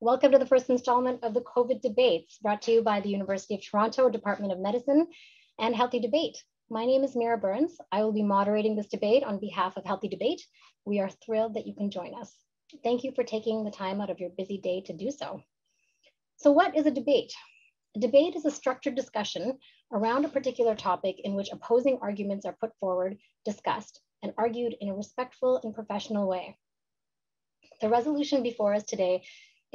Welcome to the first installment of the COVID debates brought to you by the University of Toronto Department of Medicine and Healthy Debate. My name is Mira Burns. I will be moderating this debate on behalf of Healthy Debate. We are thrilled that you can join us. Thank you for taking the time out of your busy day to do so. So what is a debate? A debate is a structured discussion around a particular topic in which opposing arguments are put forward, discussed, and argued in a respectful and professional way. The resolution before us today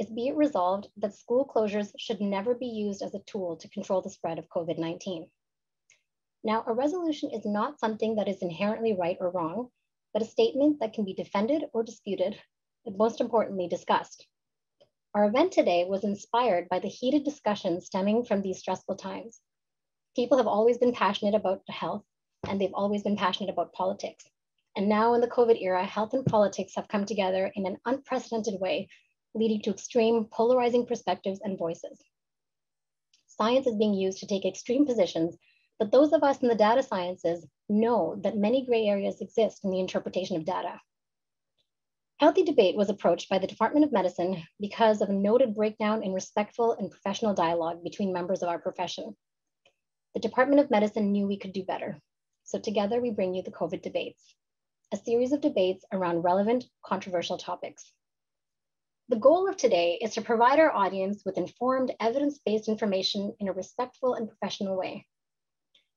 is be it resolved that school closures should never be used as a tool to control the spread of COVID-19. Now, a resolution is not something that is inherently right or wrong, but a statement that can be defended or disputed, but most importantly, discussed. Our event today was inspired by the heated discussions stemming from these stressful times. People have always been passionate about health, and they've always been passionate about politics. And now in the COVID era, health and politics have come together in an unprecedented way leading to extreme polarizing perspectives and voices. Science is being used to take extreme positions, but those of us in the data sciences know that many gray areas exist in the interpretation of data. Healthy debate was approached by the Department of Medicine because of a noted breakdown in respectful and professional dialogue between members of our profession. The Department of Medicine knew we could do better. So together we bring you the COVID debates, a series of debates around relevant, controversial topics. The goal of today is to provide our audience with informed, evidence-based information in a respectful and professional way.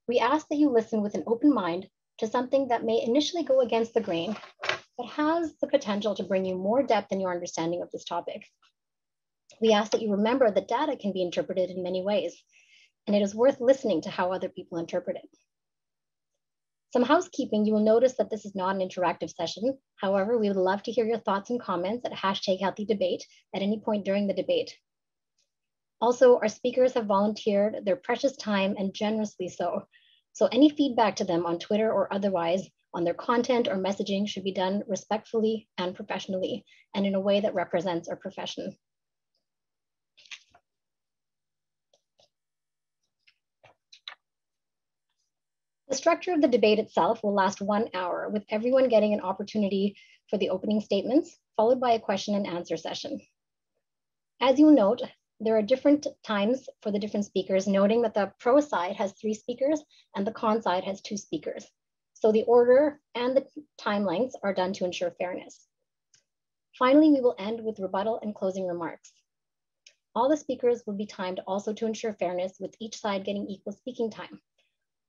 We ask that you listen with an open mind to something that may initially go against the grain, but has the potential to bring you more depth in your understanding of this topic. We ask that you remember that data can be interpreted in many ways, and it is worth listening to how other people interpret it. Some housekeeping, you will notice that this is not an interactive session. However, we would love to hear your thoughts and comments at hashtag healthy debate at any point during the debate. Also, our speakers have volunteered their precious time and generously so. So any feedback to them on Twitter or otherwise on their content or messaging should be done respectfully and professionally and in a way that represents our profession. The structure of the debate itself will last one hour with everyone getting an opportunity for the opening statements, followed by a question and answer session. As you'll note, there are different times for the different speakers, noting that the pro side has three speakers and the con side has two speakers. So the order and the time lengths are done to ensure fairness. Finally, we will end with rebuttal and closing remarks. All the speakers will be timed also to ensure fairness with each side getting equal speaking time.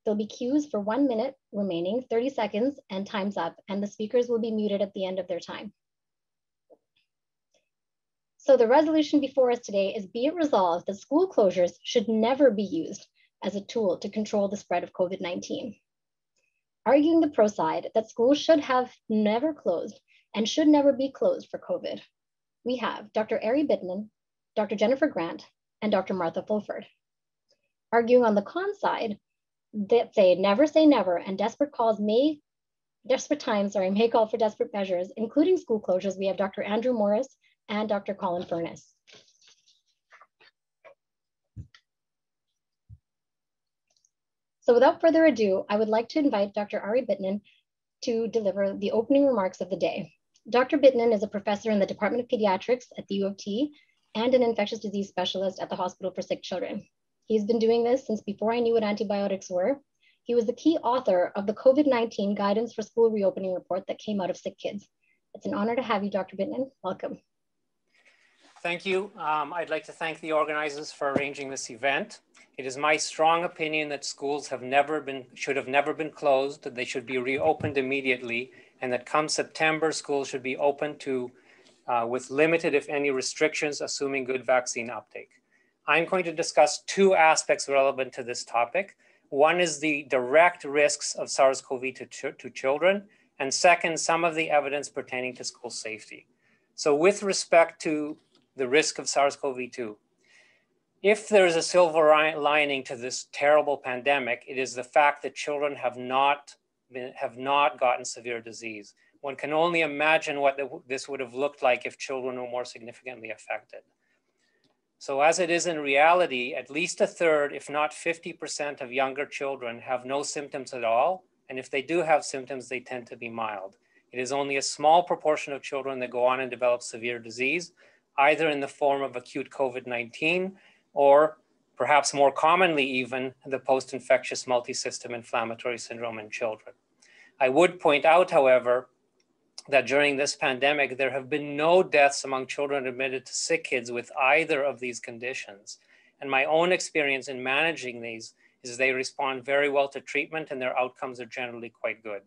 There'll be cues for one minute remaining, 30 seconds, and time's up, and the speakers will be muted at the end of their time. So the resolution before us today is be it resolved that school closures should never be used as a tool to control the spread of COVID-19. Arguing the pro side that schools should have never closed and should never be closed for COVID, we have Dr. Ari Bitnun, Dr. Jennifer Grant, and Dr. Martha Fulford. Arguing on the con side that say never say never and desperate calls may desperate times sorry may call for desperate measures including school closures. We have dr andrew morris and dr colin furness. So without further ado i would like to invite dr ari bitnun to deliver the opening remarks of the day. Dr bitnun is a professor in the department of pediatrics at the u of t and an infectious disease specialist at the hospital for sick children He's been doing this since before I knew what antibiotics were. He was the key author of the COVID-19 Guidance for School Reopening report that came out of Sick Kids. It's an honor to have you, Dr. Bitnun. Welcome. Thank you. Um, I'd like to thank the organizers for arranging this event. It is my strong opinion that schools have never been, should have never been closed, that they should be reopened immediately, and that come September, schools should be open to, uh, with limited, if any, restrictions, assuming good vaccine uptake. I'm going to discuss two aspects relevant to this topic. One is the direct risks of SARS-CoV to, ch to children, and second, some of the evidence pertaining to school safety. So with respect to the risk of SARS-CoV-2, if there is a silver lining to this terrible pandemic, it is the fact that children have not, been, have not gotten severe disease. One can only imagine what the, this would have looked like if children were more significantly affected. So as it is in reality, at least a third, if not 50% of younger children have no symptoms at all. And if they do have symptoms, they tend to be mild. It is only a small proportion of children that go on and develop severe disease, either in the form of acute COVID-19 or perhaps more commonly even the post-infectious multisystem inflammatory syndrome in children. I would point out, however, that during this pandemic, there have been no deaths among children admitted to SickKids with either of these conditions. And my own experience in managing these is they respond very well to treatment and their outcomes are generally quite good.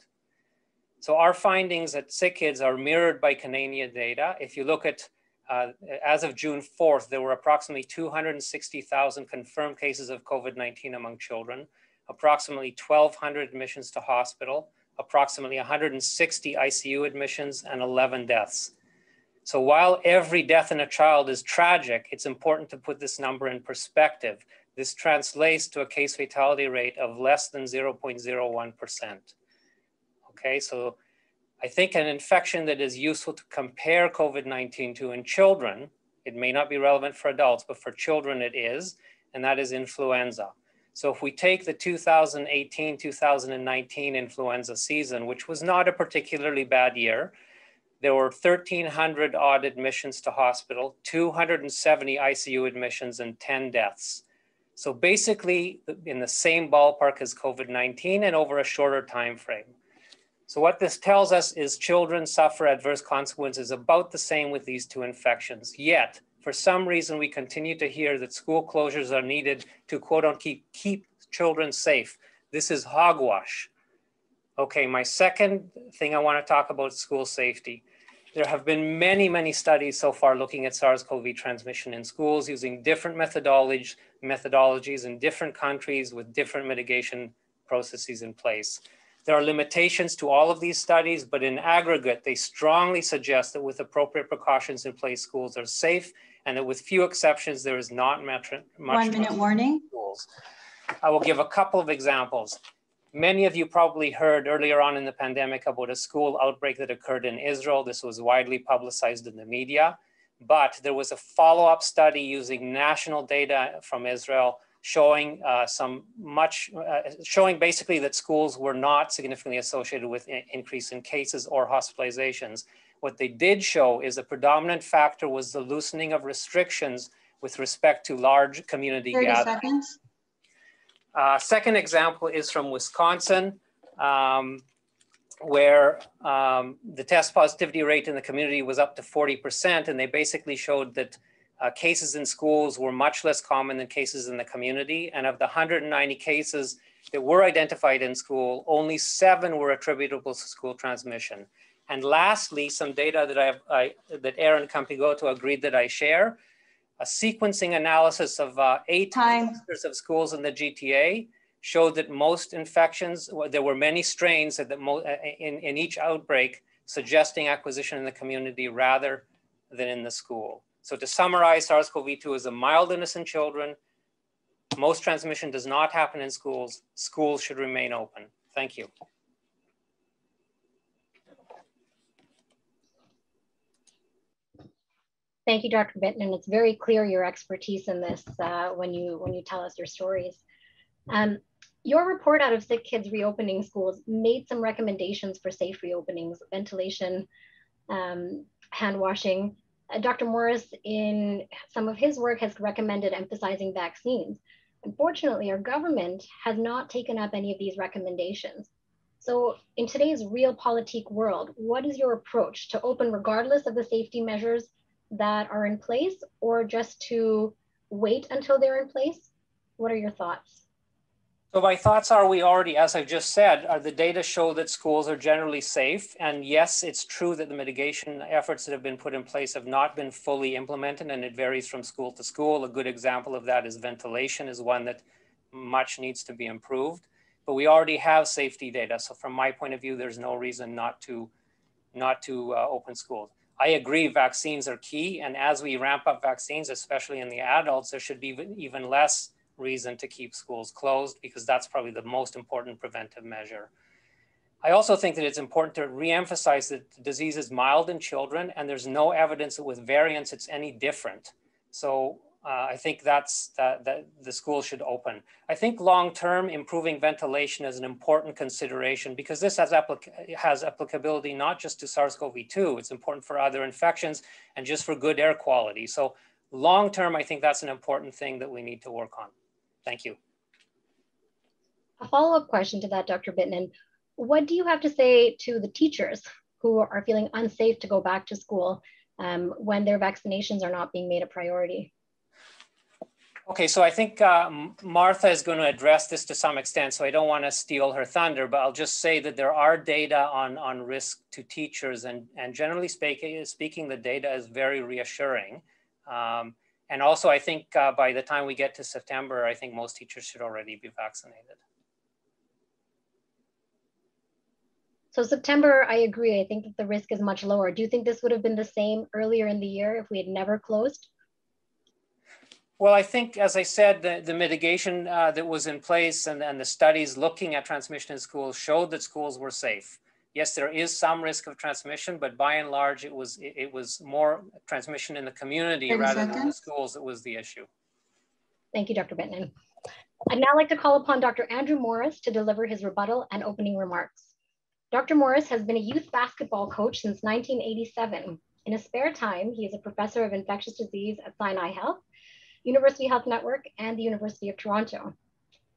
So our findings at SickKids are mirrored by Canadian data. If you look at, uh, as of June 4th, there were approximately 260,000 confirmed cases of COVID-19 among children, approximately 1,200 admissions to hospital, approximately 160 ICU admissions and 11 deaths. So while every death in a child is tragic, it's important to put this number in perspective. This translates to a case fatality rate of less than 0.01%. Okay, so I think an infection that is useful to compare COVID-19 to in children, it may not be relevant for adults, but for children it is, and that is influenza. So if we take the 2018-2019 influenza season, which was not a particularly bad year, there were 1,300 odd admissions to hospital, 270 ICU admissions, and 10 deaths. So basically in the same ballpark as COVID-19 and over a shorter time frame. So what this tells us is children suffer adverse consequences about the same with these two infections. Yet for some reason, we continue to hear that school closures are needed to quote unquote keep children safe. This is hogwash. Okay, my second thing I want to talk about is school safety. There have been many, many studies so far looking at SARS-CoV transmission in schools using different methodologies, methodologies in different countries with different mitigation processes in place. There are limitations to all of these studies, but in aggregate, they strongly suggest that with appropriate precautions in place, schools are safe and that with few exceptions, there is not much. One minute warning. Schools. I will give a couple of examples. Many of you probably heard earlier on in the pandemic about a school outbreak that occurred in Israel. This was widely publicized in the media, but there was a follow-up study using national data from Israel showing uh, some much, uh, showing basically that schools were not significantly associated with in increase in cases or hospitalizations. What they did show is the predominant factor was the loosening of restrictions with respect to large community 30 gatherings. seconds. Uh, second example is from Wisconsin, um, where um, the test positivity rate in the community was up to 40%, and they basically showed that uh, cases in schools were much less common than cases in the community. And of the 190 cases that were identified in school, only seven were attributable to school transmission. And lastly, some data that, I've, I, that Aaron Campigotto agreed that I share, a sequencing analysis of uh, eight clusters of schools in the GTA showed that most infections, well, there were many strains that uh, in, in each outbreak suggesting acquisition in the community rather than in the school. So to summarize, SARS-CoV-2 is a mild illness in children. Most transmission does not happen in schools. Schools should remain open. Thank you. Thank you, Dr. Bitnun. It's very clear your expertise in this uh, when you when you tell us your stories. Um, your report out of Sick Kids Reopening Schools made some recommendations for safe reopenings, ventilation, um, hand washing, uh, Dr. Morris, in some of his work, has recommended emphasizing vaccines. Unfortunately, our government has not taken up any of these recommendations. So, in today's realpolitik world, what is your approach to open regardless of the safety measures that are in place, or just to wait until they're in place? What are your thoughts? So my thoughts are we already, as I've just said, are the data show that schools are generally safe. And yes, it's true that the mitigation efforts that have been put in place have not been fully implemented and it varies from school to school. A good example of that is ventilation is one that much needs to be improved. But we already have safety data. So from my point of view, there's no reason not to, not to uh, open schools. I agree vaccines are key. And as we ramp up vaccines, especially in the adults, there should be even less reason to keep schools closed because that's probably the most important preventive measure. I also think that it's important to reemphasize that the disease is mild in children and there's no evidence that with variants it's any different. So uh, I think that's that, that the school should open. I think long-term improving ventilation is an important consideration because this has, applic has applicability not just to SARS-CoV-2, it's important for other infections and just for good air quality. So long-term, I think that's an important thing that we need to work on. Thank you. A follow-up question to that, Dr. Bitnun. What do you have to say to the teachers who are feeling unsafe to go back to school um, when their vaccinations are not being made a priority? Okay, so I think uh, Martha is going to address this to some extent, so I don't want to steal her thunder, but I'll just say that there are data on, on risk to teachers, and, and generally speaking, speaking, the data is very reassuring. Um, and also, I think uh, by the time we get to September, I think most teachers should already be vaccinated. So September, I agree. I think that the risk is much lower. Do you think this would have been the same earlier in the year if we had never closed? Well, I think, as I said, the, the mitigation uh, that was in place and, and the studies looking at transmission in schools showed that schools were safe. Yes, there is some risk of transmission, but by and large, it was it, it was more transmission in the community rather seconds. than the schools that was the issue. Thank you, Dr. Bitnun. I'd now like to call upon Dr. Andrew Morris to deliver his rebuttal and opening remarks. Dr. Morris has been a youth basketball coach since 1987. In his spare time, he is a professor of infectious disease at Sinai Health University Health Network, and the University of Toronto.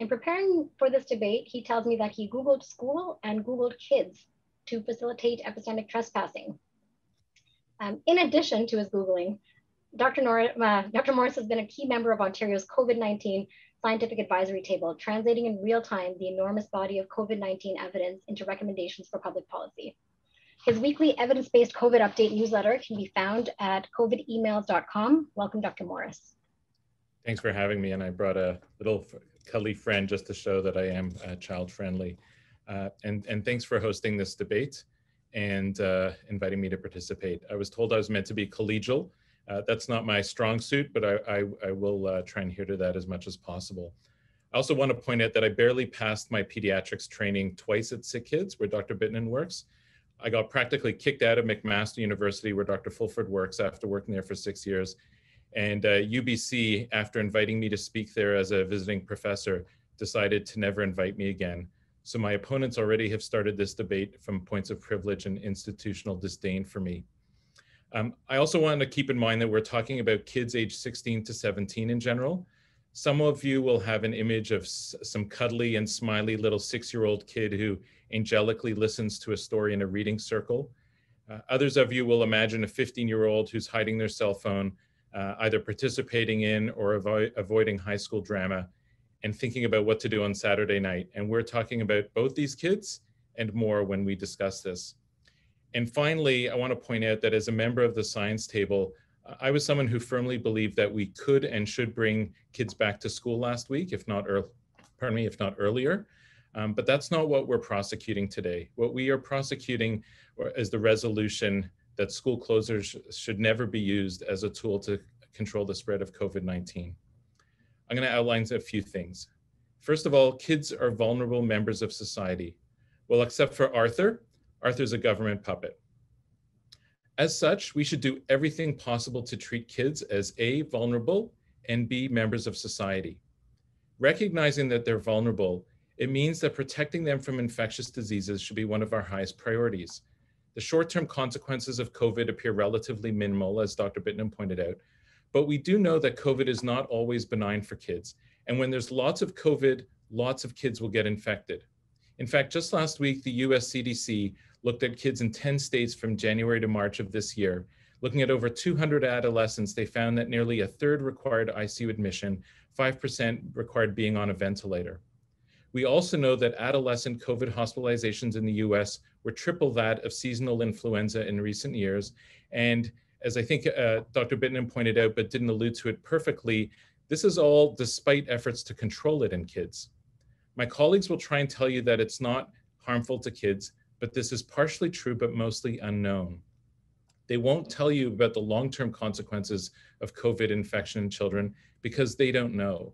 In preparing for this debate, he tells me that he Googled school and Googled kids to facilitate epistemic trespassing. Um, in addition to his Googling, Dr. Uh, Dr. Morris has been a key member of Ontario's COVID-19 scientific advisory table, translating in real time the enormous body of COVID-19 evidence into recommendations for public policy. His weekly evidence-based COVID update newsletter can be found at covidemails.com. Welcome, Dr. Morris. Thanks for having me. And I brought a little cuddly friend just to show that I am uh, child friendly. Uh, and, and thanks for hosting this debate and uh, inviting me to participate. I was told I was meant to be collegial. Uh, that's not my strong suit, but I, I, I will uh, try and adhere to that as much as possible. I also want to point out that I barely passed my pediatrics training twice at Sick Kids, where Dr. Bitnun works. I got practically kicked out of McMaster University, where Dr. Fulford works after working there for six years, and uh, UBC, after inviting me to speak there as a visiting professor, decided to never invite me again. So my opponents already have started this debate from points of privilege and institutional disdain for me. Um, I also want to keep in mind that we're talking about kids age 16 to 17 in general. Some of you will have an image of some cuddly and smiley little six-year-old kid who angelically listens to a story in a reading circle. Uh, others of you will imagine a 15-year-old who's hiding their cell phone uh, either participating in or avo avoiding high school drama and thinking about what to do on Saturday night. And we're talking about both these kids and more when we discuss this. And finally, I want to point out that as a member of the science table, I was someone who firmly believed that we could and should bring kids back to school last week, if not early, pardon me, if not earlier. Um, but that's not what we're prosecuting today. What we are prosecuting is the resolution that school closures should never be used as a tool to control the spread of COVID-19. I'm going to outline a few things. First of all, kids are vulnerable members of society. Well, except for Arthur, Arthur's a government puppet. As such, we should do everything possible to treat kids as A, vulnerable, and B, members of society. Recognizing that they're vulnerable, it means that protecting them from infectious diseases should be one of our highest priorities. The short-term consequences of COVID appear relatively minimal, as Dr. Bitnun pointed out, but we do know that COVID is not always benign for kids. And when there's lots of COVID, lots of kids will get infected. In fact, just last week, the US CDC looked at kids in 10 states from January to March of this year. Looking at over 200 adolescents, they found that nearly a third required ICU admission, 5% required being on a ventilator. We also know that adolescent COVID hospitalizations in the US were triple that of seasonal influenza in recent years. And as I think uh, Dr. Bitnun pointed out, but didn't allude to it perfectly, this is all despite efforts to control it in kids. My colleagues will try and tell you that it's not harmful to kids, but this is partially true, but mostly unknown. They won't tell you about the long-term consequences of COVID infection in children because they don't know.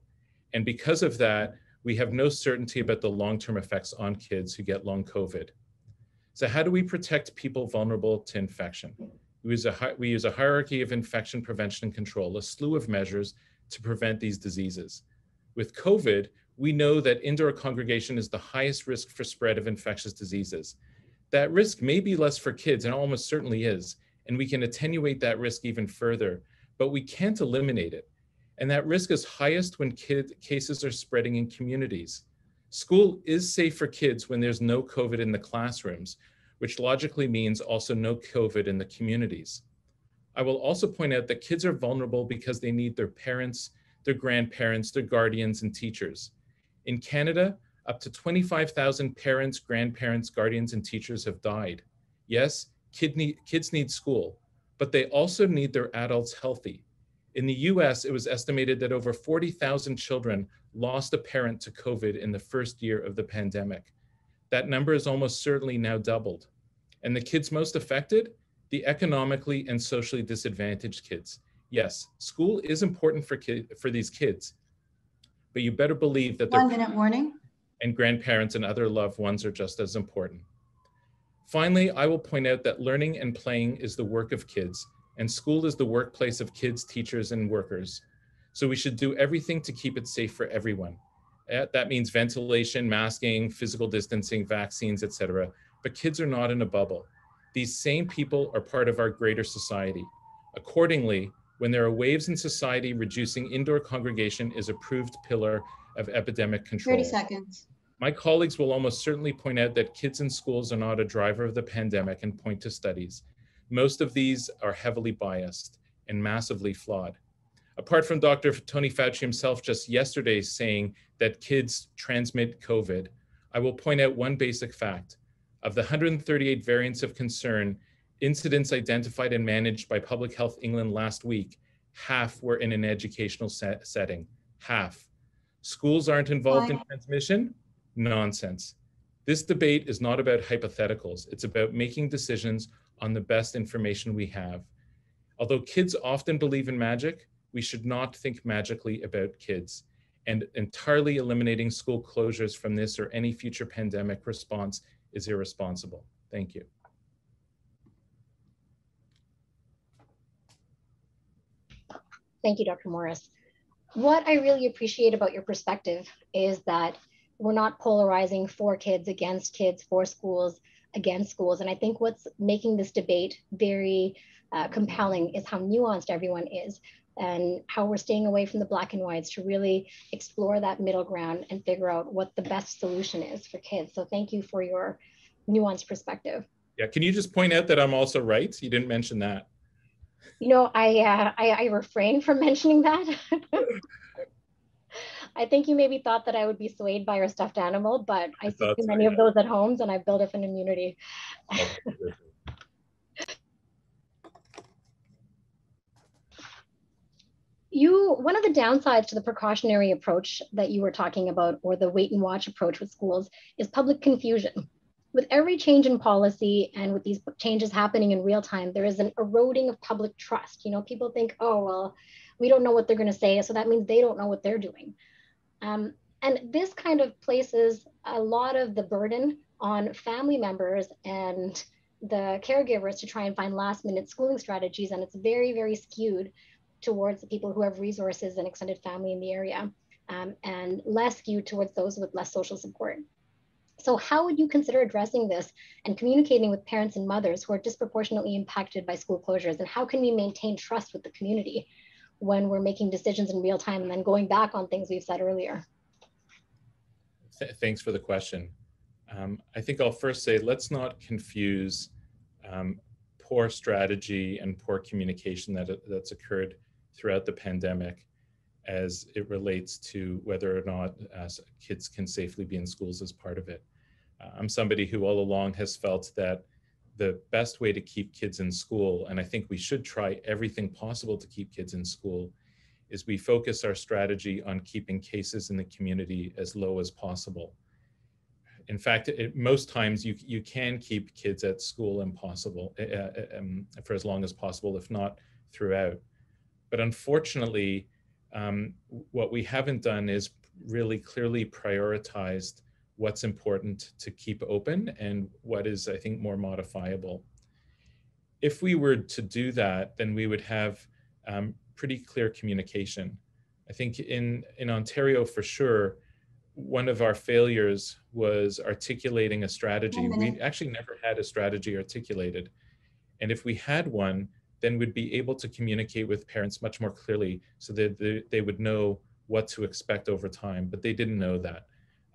And because of that, we have no certainty about the long-term effects on kids who get long COVID. So how do we protect people vulnerable to infection? We use, a, we use a hierarchy of infection prevention and control, a slew of measures to prevent these diseases. With COVID, we know that indoor congregation is the highest risk for spread of infectious diseases. That risk may be less for kids, and almost certainly is, and we can attenuate that risk even further, but we can't eliminate it. And that risk is highest when kid cases are spreading in communities. School is safe for kids when there's no COVID in the classrooms, which logically means also no COVID in the communities. I will also point out that kids are vulnerable because they need their parents, their grandparents, their guardians, and teachers. In Canada, up to 25,000 parents, grandparents, guardians, and teachers have died. Yes, kid need, kids need school, but they also need their adults healthy. In the US, it was estimated that over 40,000 children lost a parent to COVID in the first year of the pandemic. That number is almost certainly now doubled. And the kids most affected? The economically and socially disadvantaged kids. Yes, school is important for, kid, for these kids, but you better believe that One minute warning. and grandparents and other loved ones are just as important. Finally, I will point out that learning and playing is the work of kids, and school is the workplace of kids, teachers, and workers. So we should do everything to keep it safe for everyone. Uh, That means ventilation, masking, physical distancing, vaccines, etc. But kids are not in a bubble. These same people are part of our greater society. Accordingly, when there are waves in society, reducing indoor congregation is a proved pillar of epidemic control. 30 seconds. My colleagues will almost certainly point out that kids in schools are not a driver of the pandemic and point to studies. Most of these are heavily biased and massively flawed. Apart from Dr. Tony Fauci himself just yesterday saying that kids transmit COVID, I will point out one basic fact. Of the 138 variants of concern, incidents identified and managed by Public Health England last week, half were in an educational set- setting. Half. Schools aren't involved in transmission? Nonsense. This debate is not about hypotheticals. It's about making decisions on the best information we have. Although kids often believe in magic, we should not think magically about kids. And entirely eliminating school closures from this or any future pandemic response is irresponsible. Thank you. Thank you, Dr. Morris. What I really appreciate about your perspective is that we're not polarizing for kids against kids, for schools against schools. And I think what's making this debate very uh, compelling is how nuanced everyone is and how we're staying away from the black and whites to really explore that middle ground and figure out what the best solution is for kids. So thank you for your nuanced perspective. Yeah, can you just point out that I'm also right? You didn't mention that. You know, I, uh, I, I refrain from mentioning that. I think you maybe thought that I would be swayed by your stuffed animal, but I, I see too so, many of those at homes and I built up an immunity. You, one of the downsides to the precautionary approach that you were talking about, or the wait and watch approach with schools, is public confusion. With every change in policy and with these changes happening in real time, there is an eroding of public trust. You know, people think, oh, well, we don't know what they're going to say, so that means they don't know what they're doing. Um, and this kind of places a lot of the burden on family members and the caregivers to try and find last minute schooling strategies. And it's very, very skewed towards the people who have resources and extended family in the area, um, and less skewed towards those with less social support. So, how would you consider addressing this and communicating with parents and mothers who are disproportionately impacted by school closures? And how can we maintain trust with the community when we're making decisions in real time and then going back on things we've said earlier? Th- thanks for the question. Um, I think I'll first say let's not confuse um, poor strategy and poor communication that that's occurred throughout the pandemic as it relates to whether or not uh, kids can safely be in schools as part of it. Uh, I'm somebody who all along has felt that the best way to keep kids in school, and I think we should try everything possible to keep kids in school, is we focus our strategy on keeping cases in the community as low as possible. In fact, it, most times you, you can keep kids at school impossible uh, um, for as long as possible, if not throughout. But unfortunately, um, what we haven't done is really clearly prioritized what's important to keep open and what is, I think, more modifiable. If we were to do that, then we would have um, pretty clear communication. I think in, in Ontario for sure, one of our failures was articulating a strategy. We actually never had a strategy articulated. And if we had one, then we'd be able to communicate with parents much more clearly so that they, they would know what to expect over time, but they didn't know that.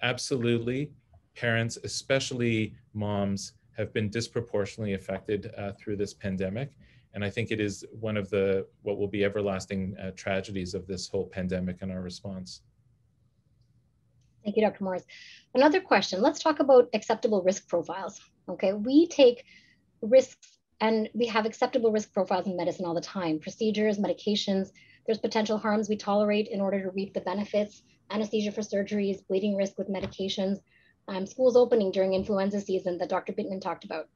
Absolutely, parents, especially moms, have been disproportionately affected uh, through this pandemic. And I think it is one of the what will be everlasting uh, tragedies of this whole pandemic and our response. Thank you, Dr. Morris. Another question, let's talk about acceptable risk profiles. Okay, we take risks and we have acceptable risk profiles in medicine all the time, procedures, medications, there's potential harms we tolerate in order to reap the benefits, anesthesia for surgeries, bleeding risk with medications, um, schools opening during influenza season that Dr. Bitnun talked about.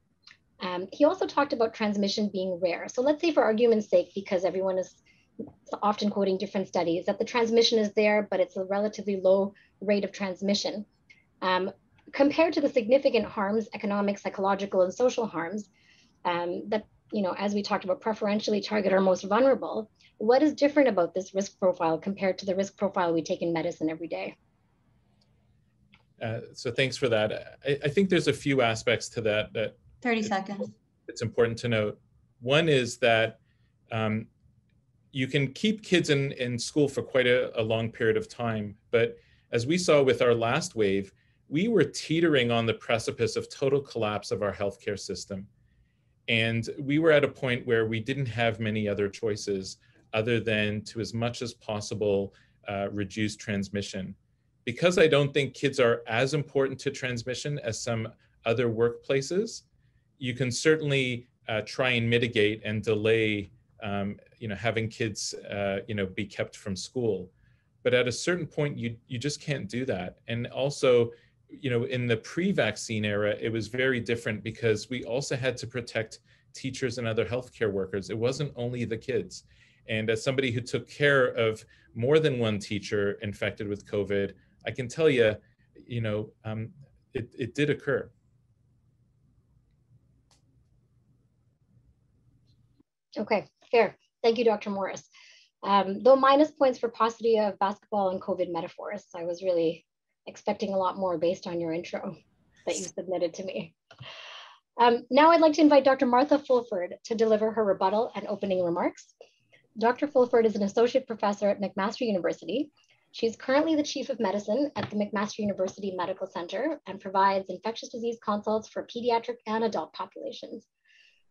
Um, he also talked about transmission being rare. So let's say for argument's sake, because everyone is often quoting different studies, that the transmission is there, but it's a relatively low rate of transmission. Um, compared to the significant harms, economic, psychological, and social harms um, that, you know, as we talked about, preferentially target our most vulnerable, what is different about this risk profile compared to the risk profile we take in medicine every day? Uh, so thanks for that. I, I, think there's a few aspects to that that 30 seconds. It's important to note. One is that um, you can keep kids in, in school for quite a, a long period of time, but as we saw with our last wave, we were teetering on the precipice of total collapse of our healthcare system. And we were at a point where we didn't have many other choices other than to as much as possible uh, reduce transmission. Because I don't think kids are as important to transmission as some other workplaces, you can certainly uh, try and mitigate and delay um, you know, having kids uh, you know, be kept from school. But at a certain point, you, you just can't do that. And also, you know, in the pre-vaccine era, it was very different because we also had to protect teachers and other healthcare workers. It wasn't only the kids. And as somebody who took care of more than one teacher infected with COVID, I can tell you, you know, um, it, it did occur. Okay, fair. Thank you, Dr. Morris. Um, though minus points for paucity of basketball and COVID metaphors, I was really expecting a lot more based on your intro that you submitted to me. Um, now I'd like to invite Dr. Martha Fulford to deliver her rebuttal and opening remarks. Dr. Fulford is an associate professor at McMaster University. She's currently the chief of medicine at the McMaster University Medical Center and provides infectious disease consults for pediatric and adult populations.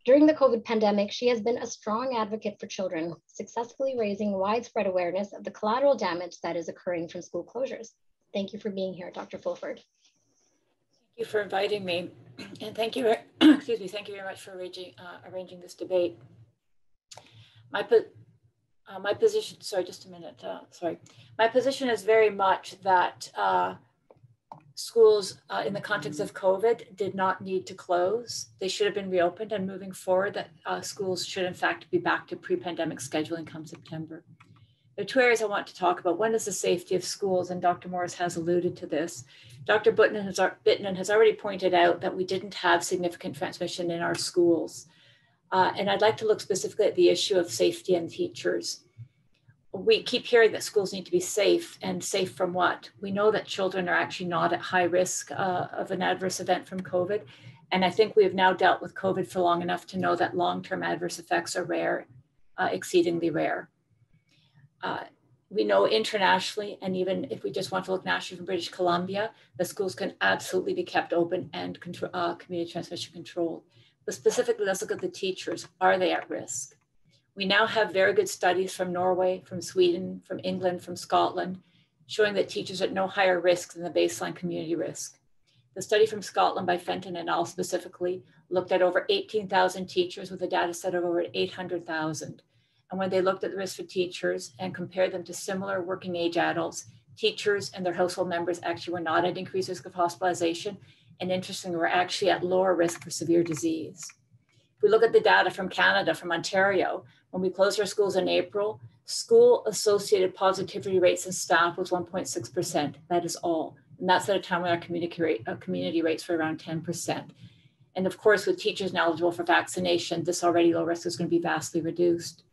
During the COVID pandemic, she has been a strong advocate for children, successfully raising widespread awareness of the collateral damage that is occurring from school closures. Thank you for being here, Dr. Fulford. Thank you for inviting me. And thank you, excuse me, thank you very much for arranging, uh, arranging this debate. My, uh, my position, sorry, just a minute, uh, sorry. My position is very much that uh, schools uh, in the context of COVID did not need to close. They should have been reopened and moving forward that uh, schools should in fact be back to pre-pandemic scheduling come September. There are two areas I want to talk about. One is the safety of schools, and Dr. Morris has alluded to this. Dr. Bitnun has, Bitnun has already pointed out that we didn't have significant transmission in our schools. Uh, and I'd like to look specifically at the issue of safety and teachers. We keep hearing that schools need to be safe, and safe from what? We know that children are actually not at high risk uh, of an adverse event from COVID. And I think we have now dealt with COVID for long enough to know that long term adverse effects are rare, uh, exceedingly rare. Uh, we know internationally, and even if we just want to look nationally from British Columbia, the schools can absolutely be kept open and uh, community transmission controlled. But specifically, let's look at the teachers. Are they at risk? We now have very good studies from Norway, from Sweden, from England, from Scotland, showing that teachers are at no higher risk than the baseline community risk. The study from Scotland by Fenton and al. specifically looked at over 18,000 teachers with a data set of over 800,000. And when they looked at the risk for teachers and compared them to similar working age adults, teachers and their household members actually were not at increased risk of hospitalization and interestingly, we're actually at lower risk for severe disease. If we look at the data from Canada, from Ontario, when we closed our schools in April, school associated positivity rates in staff was 1.6%. That is all. And that's at a time when our community, rate, uh, community rates were around 10%. And of course, with teachers now eligible for vaccination, this already low risk is going to be vastly reduced.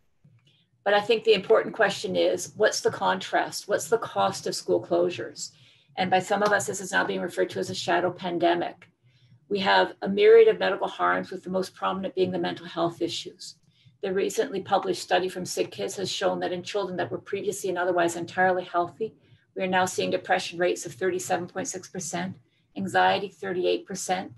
But I think the important question is what's the contrast? What's the cost of school closures? And by some of us, this is now being referred to as a shadow pandemic. We have a myriad of medical harms, with the most prominent being the mental health issues. The recently published study from SickKids has shown that in children that were previously and otherwise entirely healthy, we are now seeing depression rates of 37.6%, anxiety 38%.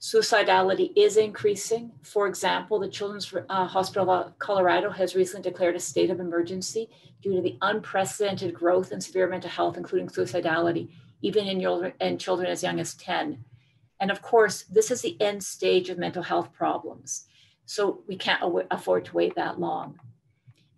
Suicidality is increasing. For example, the Children's uh, Hospital of Colorado has recently declared a state of emergency due to the unprecedented growth in severe mental health, including suicidality, even in, in children as young as 10. And of course, this is the end stage of mental health problems. So we can't afford to wait that long.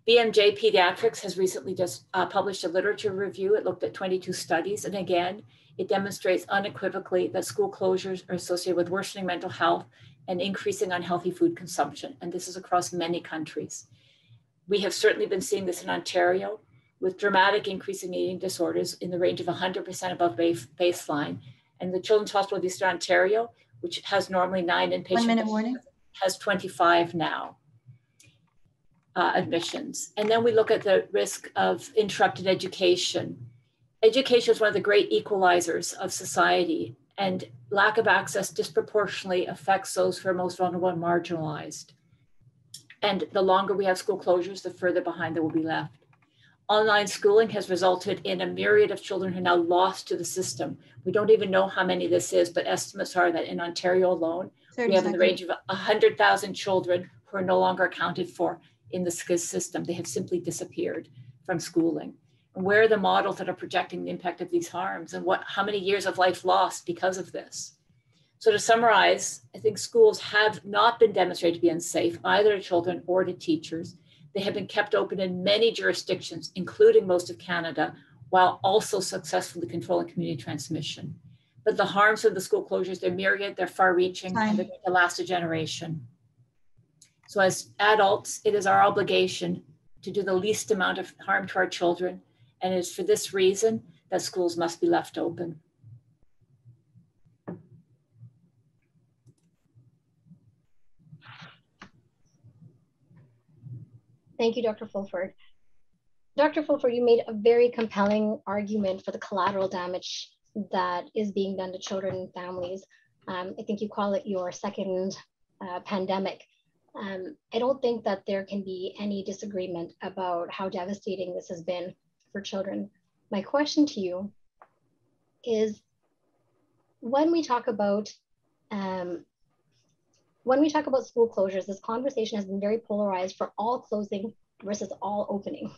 BMJ Pediatrics has recently just uh, published a literature review. It looked at 22 studies. And again, it demonstrates unequivocally that school closures are associated with worsening mental health and increasing unhealthy food consumption. And this is across many countries. We have certainly been seeing this in Ontario with dramatic increase in eating disorders in the range of 100% above base, baseline. And the Children's Hospital of Eastern Ontario, which has normally nine inpatient, One minute warning. has 25 now uh, admissions. And then we look at the risk of interrupted education. Education is one of the great equalizers of society, and lack of access disproportionately affects those who are most vulnerable and marginalized. And the longer we have school closures, the further behind they will be left. Online schooling has resulted in a myriad of children who are now lost to the system. We don't even know how many this is, but estimates are that in Ontario alone, we have in the range of 100,000 children who are no longer accounted for in the system. They have simply disappeared from schooling. Where are the models that are projecting the impact of these harms and what how many years of life lost because of this? So to summarize, I think schools have not been demonstrated to be unsafe either to children or to teachers. They have been kept open in many jurisdictions, including most of Canada, while also successfully controlling community transmission. But the harms of the school closures, they're myriad, they're far reaching, and they're going to last a generation. So, as adults, it is our obligation to do the least amount of harm to our children. And it is for this reason that schools must be left open. Thank you, Dr. Fulford. Dr. Fulford, you made a very compelling argument for the collateral damage that is being done to children and families. Um, I think you call it your second uh, pandemic. Um, I don't think that there can be any disagreement about how devastating this has been for children. My question to you is when we talk about um, when we talk about school closures, this conversation has been very polarized for all closing versus all opening.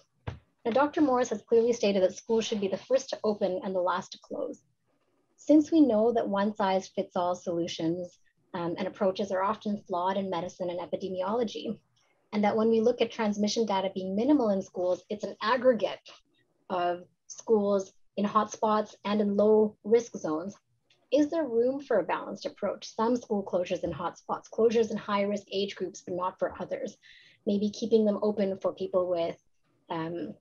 Now, Dr. Morris has clearly stated that schools should be the first to open and the last to close. Since we know that one size fits all solutions um, and approaches are often flawed in medicine and epidemiology. And that when we look at transmission data being minimal in schools, it's an aggregate of schools in hotspots and in low risk zones. Is there room for a balanced approach? Some school closures in hotspots, closures in high risk age groups, but not for others. Maybe keeping them open for people with um,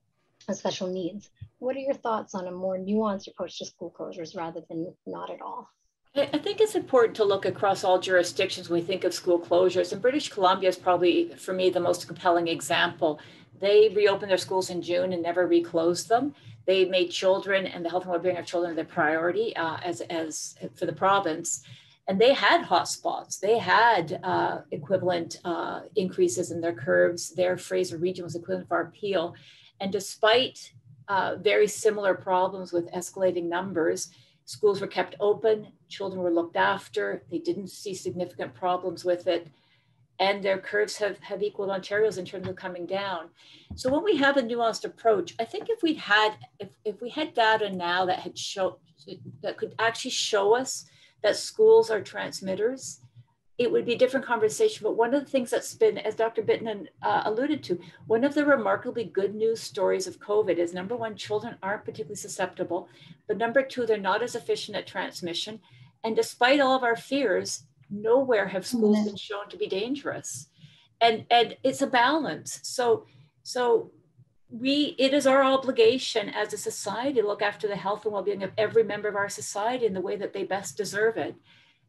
special needs. What are your thoughts on a more nuanced approach to school closures rather than not at all? I think it's important to look across all jurisdictions when we think of school closures. And British Columbia is probably, for me, the most compelling example. They reopened their schools in June and never reclosed them. They made children and the health and well-being of children their priority uh, as, as for the province. And they had hotspots. They had uh, equivalent uh, increases in their curves. Their Fraser region was equivalent for our Peel. And despite uh, very similar problems with escalating numbers, Schools were kept open, children were looked after, they didn't see significant problems with it, and their curves have, have equaled Ontario's in terms of coming down. So when we have a nuanced approach, I think if we had if, if we had data now that had show that could actually show us that schools are transmitters, it would be a different conversation. But one of the things that's been, as Dr. Bitnun uh, alluded to, one of the remarkably good news stories of COVID is number one, children aren't particularly susceptible. But number two, they're not as efficient at transmission. And despite all of our fears, nowhere have schools mm-hmm. been shown to be dangerous. And, and it's a balance. So, so we it is our obligation as a society to look after the health and well-being of every member of our society in the way that they best deserve it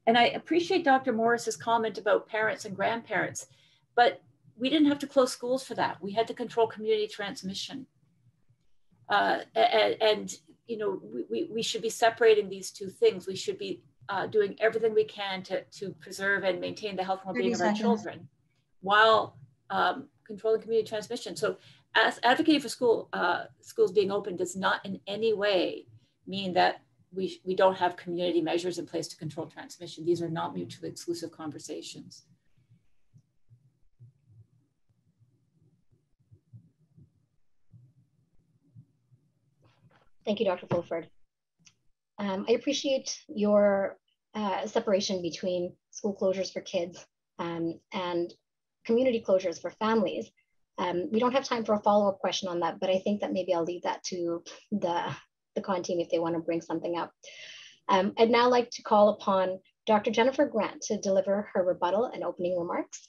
and I appreciate Dr. Morris's comment about parents and grandparents, but we didn't have to close schools for that. We had to control community transmission. Uh, and, and, you know, we, we should be separating these two things. We should be uh, doing everything we can to, to preserve and maintain the health and well-being of our children while um, controlling community transmission. So as advocating for school uh, schools being open does not in any way mean that we, we don't have community measures in place to control transmission. These are not mutually exclusive conversations. Thank you, Dr. Fulford. Um, I appreciate your uh, separation between school closures for kids um, and community closures for families. Um, we don't have time for a follow-up question on that, but I think that maybe I'll leave that to the, the con team if they want to bring something up. Um, I'd now like to call upon Dr. Jennifer Grant to deliver her rebuttal and opening remarks.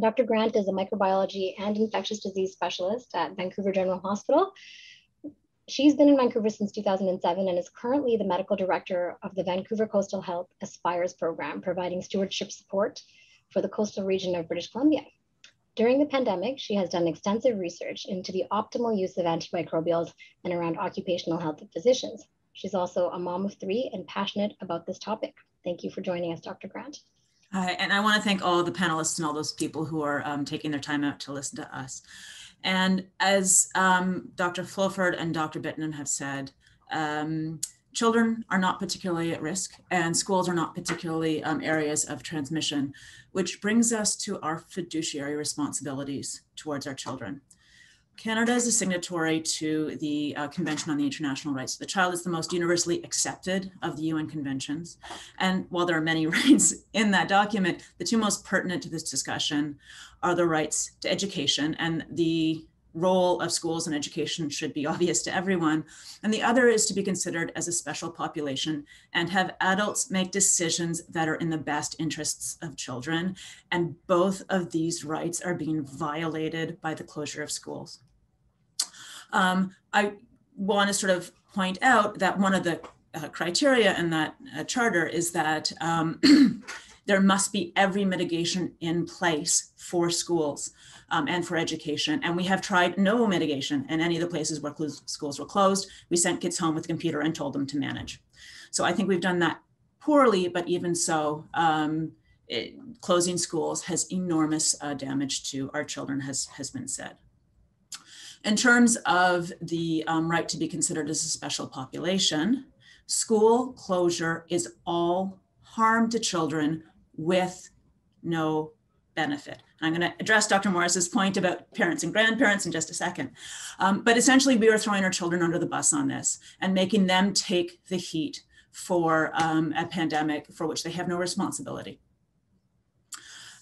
Dr. Grant is a microbiology and infectious disease specialist at Vancouver General Hospital She's been in Vancouver since 2007 and is currently the medical director of the Vancouver Coastal Health Aspires program, providing stewardship support for the coastal region of British Columbia. During the pandemic, she has done extensive research into the optimal use of antimicrobials and around occupational health of physicians. She's also a mom of three and passionate about this topic. Thank you for joining us, Dr. Grant. And I want to thank all the panelists and all those people who are um, taking their time out to listen to us. And as um, Dr. Fulford and Dr. Bitnun have said, um, children are not particularly at risk and schools are not particularly um, areas of transmission, which brings us to our fiduciary responsibilities towards our children. Canada is a signatory to the uh, Convention on the International Rights of the Child. It's the most universally accepted of the UN conventions. And while there are many rights in that document, the two most pertinent to this discussion are the rights to education and the role of schools and education should be obvious to everyone. And the other is to be considered as a special population and have adults make decisions that are in the best interests of children. And both of these rights are being violated by the closure of schools. Um, I want to sort of point out that one of the uh, criteria in that uh, charter is that um, there must be every mitigation in place for schools um, and for education. And we have tried no mitigation in any of the places where schools were closed. We sent kids home with a computer and told them to manage. So I think we've done that poorly, but even so, um, it, closing schools has enormous uh, damage to our children, has, has been said. In terms of the um, right to be considered as a special population, school closure is all harm to children with no benefit. I'm going to address Dr. Morris's point about parents and grandparents in just a second. Um, but essentially, we are throwing our children under the bus on this and making them take the heat for um, a pandemic for which they have no responsibility.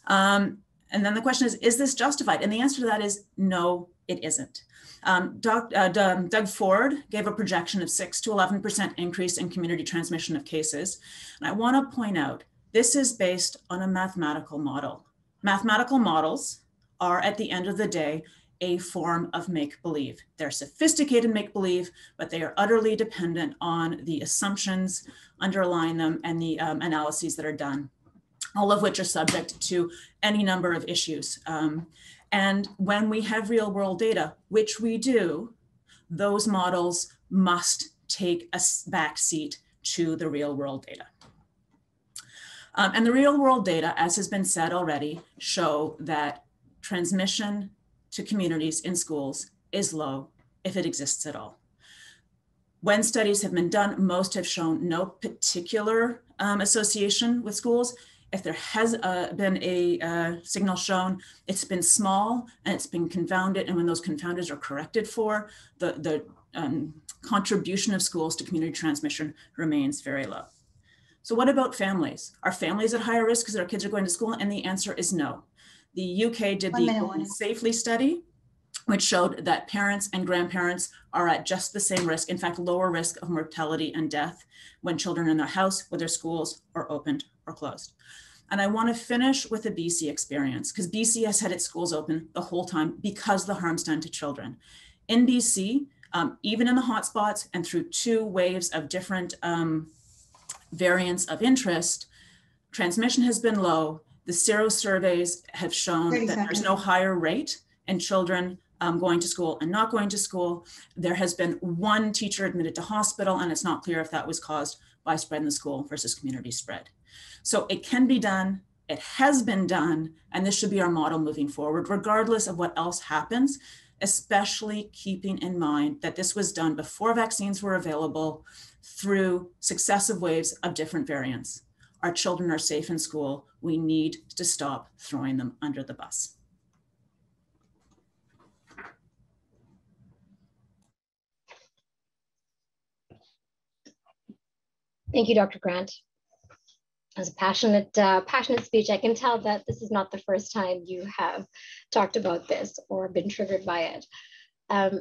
Um, and then the question is, is this justified? And the answer to that is no, it isn't. Um, Doc, uh, Doug Ford gave a projection of 6 to 11% increase in community transmission of cases. And I want to point out this is based on a mathematical model. Mathematical models are, at the end of the day, a form of make believe. They're sophisticated make believe, but they are utterly dependent on the assumptions underlying them and the um, analyses that are done, all of which are subject to any number of issues. Um, and when we have real world data, which we do, those models must take a back seat to the real world data. Um, and the real world data, as has been said already, show that transmission to communities in schools is low if it exists at all. When studies have been done, most have shown no particular um, association with schools if there has uh, been a uh, signal shown, it's been small and it's been confounded. And when those confounders are corrected for, the, the um, contribution of schools to community transmission remains very low. So what about families? Are families at higher risk because their kids are going to school? And the answer is no. The UK did the Safely study, which showed that parents and grandparents are at just the same risk, in fact, lower risk of mortality and death when children in their house, whether schools are opened or closed. And I want to finish with the BC experience because BC has had its schools open the whole time because the harm's done to children. In BC, um, even in the hotspots and through two waves of different um, variants of interest, transmission has been low. The sero surveys have shown that seconds. there's no higher rate in children um, going to school and not going to school. There has been one teacher admitted to hospital, and it's not clear if that was caused by spread in the school versus community spread. So it can be done, it has been done, and this should be our model moving forward, regardless of what else happens, especially keeping in mind that this was done before vaccines were available through successive waves of different variants. Our children are safe in school. We need to stop throwing them under the bus. Thank you, Dr. Grant. As a passionate, uh, passionate speech, I can tell that this is not the first time you have talked about this or been triggered by it. Um,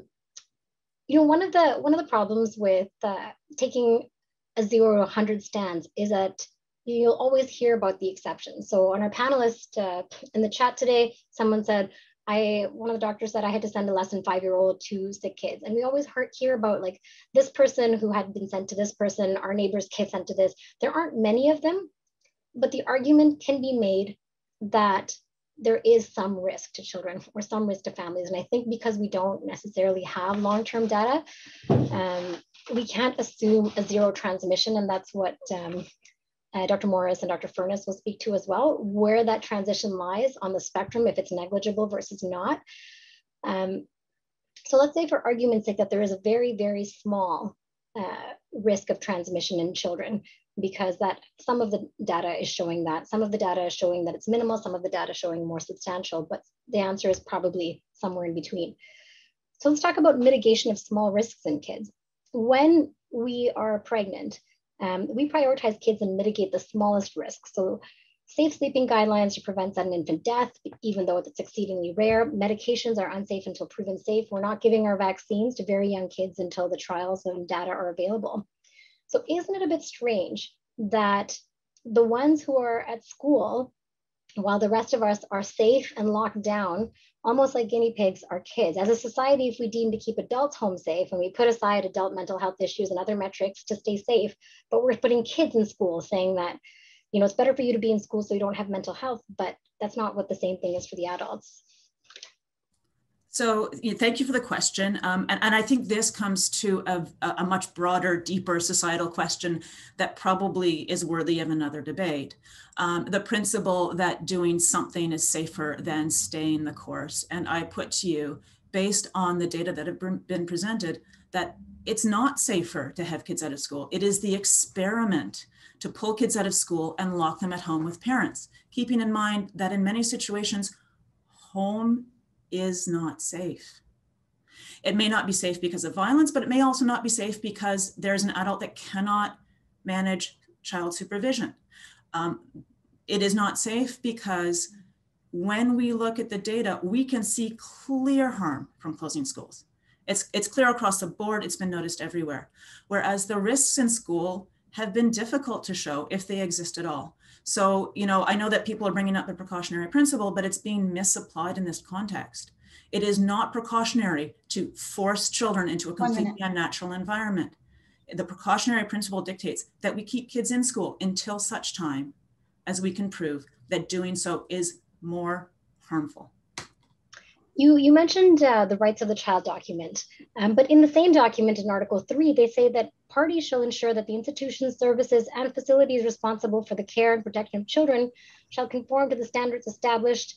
you know, one of the one of the problems with uh, taking a zero to 100 stance is that you'll always hear about the exceptions. So on our panelist uh, in the chat today, someone said, I one of the doctors said I had to send a less than five year old to sick kids, and we always heard, hear about like this person who had been sent to this person, our neighbor's kid sent to this. There aren't many of them, but the argument can be made that there is some risk to children or some risk to families, and I think because we don't necessarily have long term data, um, we can't assume a zero transmission, and that's what um, uh, Dr. Morris and Dr. Furness will speak to as well, where that transition lies on the spectrum, if it's negligible versus not. Um, so let's say for argument's sake that there is a very, very small uh, risk of transmission in children because that some of the data is showing that, some of the data is showing that it's minimal, some of the data showing more substantial, but the answer is probably somewhere in between. So let's talk about mitigation of small risks in kids. When we are pregnant, um, we prioritize kids and mitigate the smallest risks. So safe sleeping guidelines to prevent sudden infant death, even though it's exceedingly rare. Medications are unsafe until proven safe. We're not giving our vaccines to very young kids until the trials and data are available. So isn't it a bit strange that the ones who are at school, while the rest of us are safe and locked down, almost like guinea pigs are kids. As a society, if we deem to keep adults home safe and we put aside adult mental health issues and other metrics to stay safe, but we're putting kids in school saying that, you know, it's better for you to be in school so you don't have mental health, but that's not what the same thing is for the adults. So you know, thank you for the question. Um, and, and, I think this comes to a, a, much broader, deeper societal question that probably is worthy of another debate. Um, the principle that doing something is safer than staying the course. And I put to you, based on the data that have been presented, that it's not safer to have kids out of school. It is the experiment to pull kids out of school and lock them at home with parents, keeping in mind that in many situations, home is not safe. It may not be safe because of violence, but it may also not be safe because there's an adult that cannot manage child supervision. Um, it is not safe because when we look at the data, we can see clear harm from closing schools. It's, it's clear across the board, it's been noticed everywhere. Whereas the risks in school have been difficult to show if they exist at all. So, you know, I know that people are bringing up the precautionary principle, but it's being misapplied in this context. It is not precautionary to force children into a completely unnatural environment. The precautionary principle dictates that we keep kids in school until such time as we can prove that doing so is more harmful. You, you mentioned uh, the rights of the child document, um, but in the same document in Article 3, they say that parties shall ensure that the institutions, services, and facilities responsible for the care and protection of children shall conform to the standards established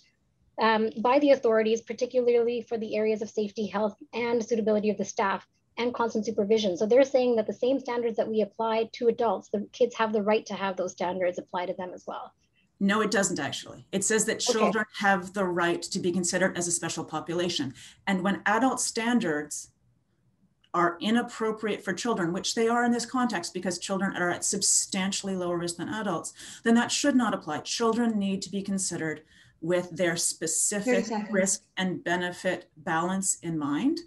um, by the authorities, particularly for the areas of safety, health, and suitability of the staff and constant supervision. So they're saying that the same standards that we apply to adults, the kids have the right to have those standards apply to them as well. No, it doesn't actually. It says that children okay. have the right to be considered as a special population. And when adult standards are inappropriate for children, which they are in this context because children are at substantially lower risk than adults, then that should not apply. Children need to be considered with their specific risk and benefit balance in mind.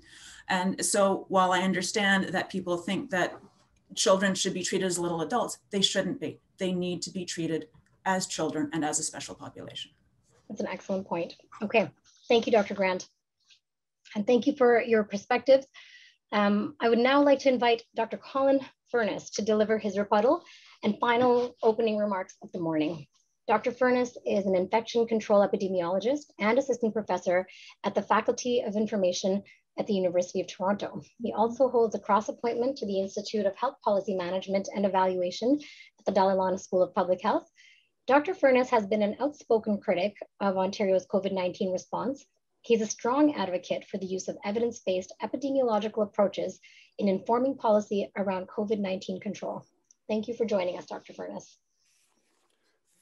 And so while I understand that people think that children should be treated as little adults, they shouldn't be. They need to be treated as children and as a special population. That's an excellent point. Okay, thank you, Dr. Grant. And thank you for your perspectives. Um, I would now like to invite Dr. Colin Furness to deliver his rebuttal and final opening remarks of the morning. Dr. Furness is an infection control epidemiologist and assistant professor at the Faculty of Information at the University of Toronto. He also holds a cross appointment to the Institute of Health Policy Management and Evaluation at the Dalla Lana School of Public Health. Dr. Furness has been an outspoken critic of Ontario's COVID-19 response. He's a strong advocate for the use of evidence-based epidemiological approaches in informing policy around COVID-19 control. Thank you for joining us, Dr. Furness.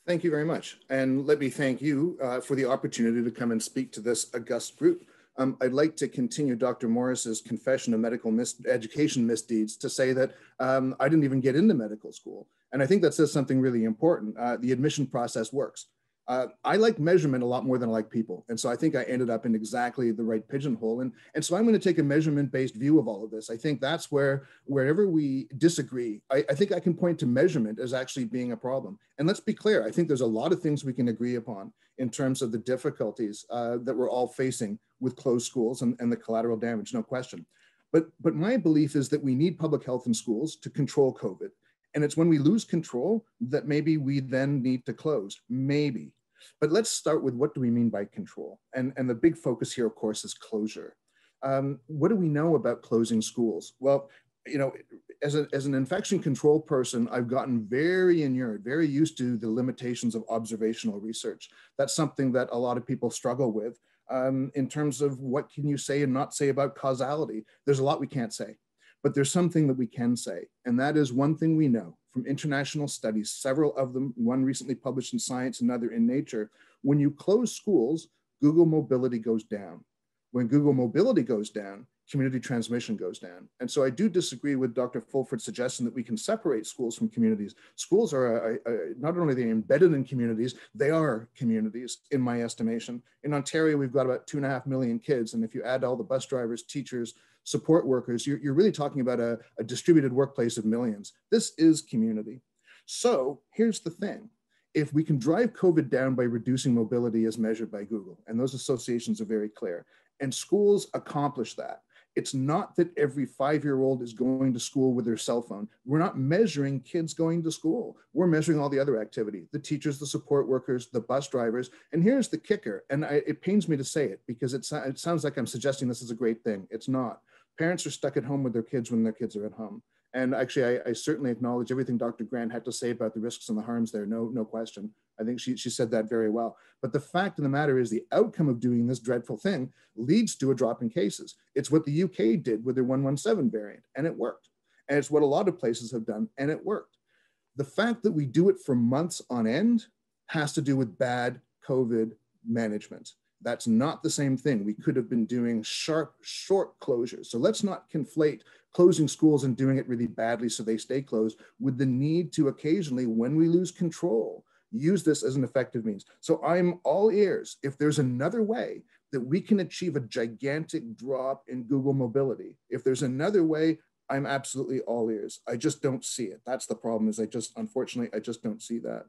Thank you very much. And let me thank you uh, for the opportunity to come and speak to this august group. Um, I'd like to continue Dr. Morris's confession of medical mis education misdeeds to say that um, I didn't even get into medical school. And I think that says something really important. Uh, the admission process works. Uh, I like measurement a lot more than I like people. And so I think I ended up in exactly the right pigeonhole. And, and so I'm going to take a measurement based view of all of this. I think that's where, wherever we disagree, I, I think I can point to measurement as actually being a problem. And let's be clear, I think there's a lot of things we can agree upon in terms of the difficulties uh, that we're all facing with closed schools and, and the collateral damage, no question. But, but my belief is that we need public health in schools to control COVID. And it's when we lose control that maybe we then need to close, maybe. But let's start with what do we mean by control? And, and the big focus here, of course, is closure. Um, what do we know about closing schools? Well, you know, as, a, as an infection control person, I've gotten very inured, very used to the limitations of observational research. That's something that a lot of people struggle with um, in terms of what can you say and not say about causality. There's a lot we can't say. But there's something that we can say, and that is one thing we know from international studies, several of them, one recently published in Science, another in Nature. When you close schools, Google mobility goes down. When Google mobility goes down, community transmission goes down. And so I do disagree with Dr. Fulford's suggestion that we can separate schools from communities. Schools are a, a, not only they embedded in communities, they are communities in my estimation. In Ontario, we've got about two and a half million kids. And if you add all the bus drivers, teachers, support workers, you're, you're really talking about a, a distributed workplace of millions. This is community. So here's the thing. If we can drive COVID down by reducing mobility as measured by Google, and those associations are very clear, and schools accomplish that, it's not that every five year old is going to school with their cell phone. We're not measuring kids going to school. We're measuring all the other activity the teachers, the support workers, the bus drivers. And here's the kicker, and I, it pains me to say it because it, it sounds like I'm suggesting this is a great thing. It's not parents are stuck at home with their kids when their kids are at home. And actually, I, I, certainly acknowledge everything Dr. Grant had to say about the risks and the harms there. No, no question. I think she, she said that very well. But the fact of the matter is, the outcome of doing this dreadful thing leads to a drop in cases. It's what the UK did with their 117 variant, and it worked. And it's what a lot of places have done, and it worked. The fact that we do it for months on end has to do with bad COVID management. That's not the same thing. We could have been doing sharp, short closures. So let's not conflate closing schools and doing it really badly so they stay closed with the need to occasionally, when we lose control, use this as an effective means. So I'm all ears. If there's another way that we can achieve a gigantic drop in Google mobility, if there's another way, I'm absolutely all ears. I just don't see it. That's the problem is I just, unfortunately, I just don't see that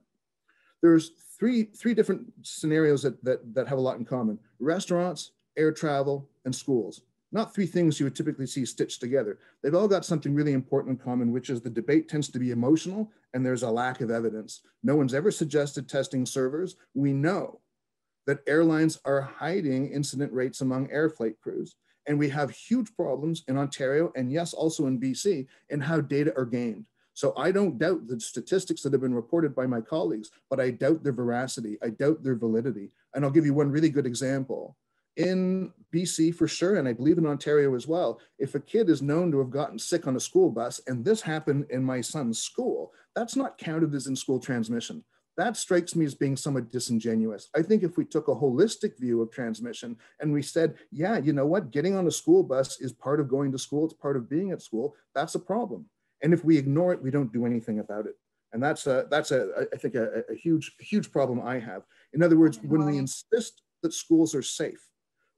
there's three, three different scenarios that, that, that have a lot in common. Restaurants, air travel, and schools. Not three things you would typically see stitched together. They've all got something really important in common, which is the debate tends to be emotional and there's a lack of evidence. No one's ever suggested testing servers. We know that airlines are hiding incident rates among air flight crews. And we have huge problems in Ontario and yes, also in BC in how data are gained. So I don't doubt the statistics that have been reported by my colleagues, but I doubt their veracity. I doubt their validity. And I'll give you one really good example. In BC for sure, and I believe in Ontario as well, if a kid is known to have gotten sick on a school bus, and this happened in my son's school, that's not counted as in school transmission. That strikes me as being somewhat disingenuous. I think if we took a holistic view of transmission and we said, yeah, you know what, getting on a school bus is part of going to school, it's part of being at school, that's a problem. And if we ignore it, we don't do anything about it. And that's a, that's a, I think a, a huge, huge problem I have. In other words, when we insist that schools are safe,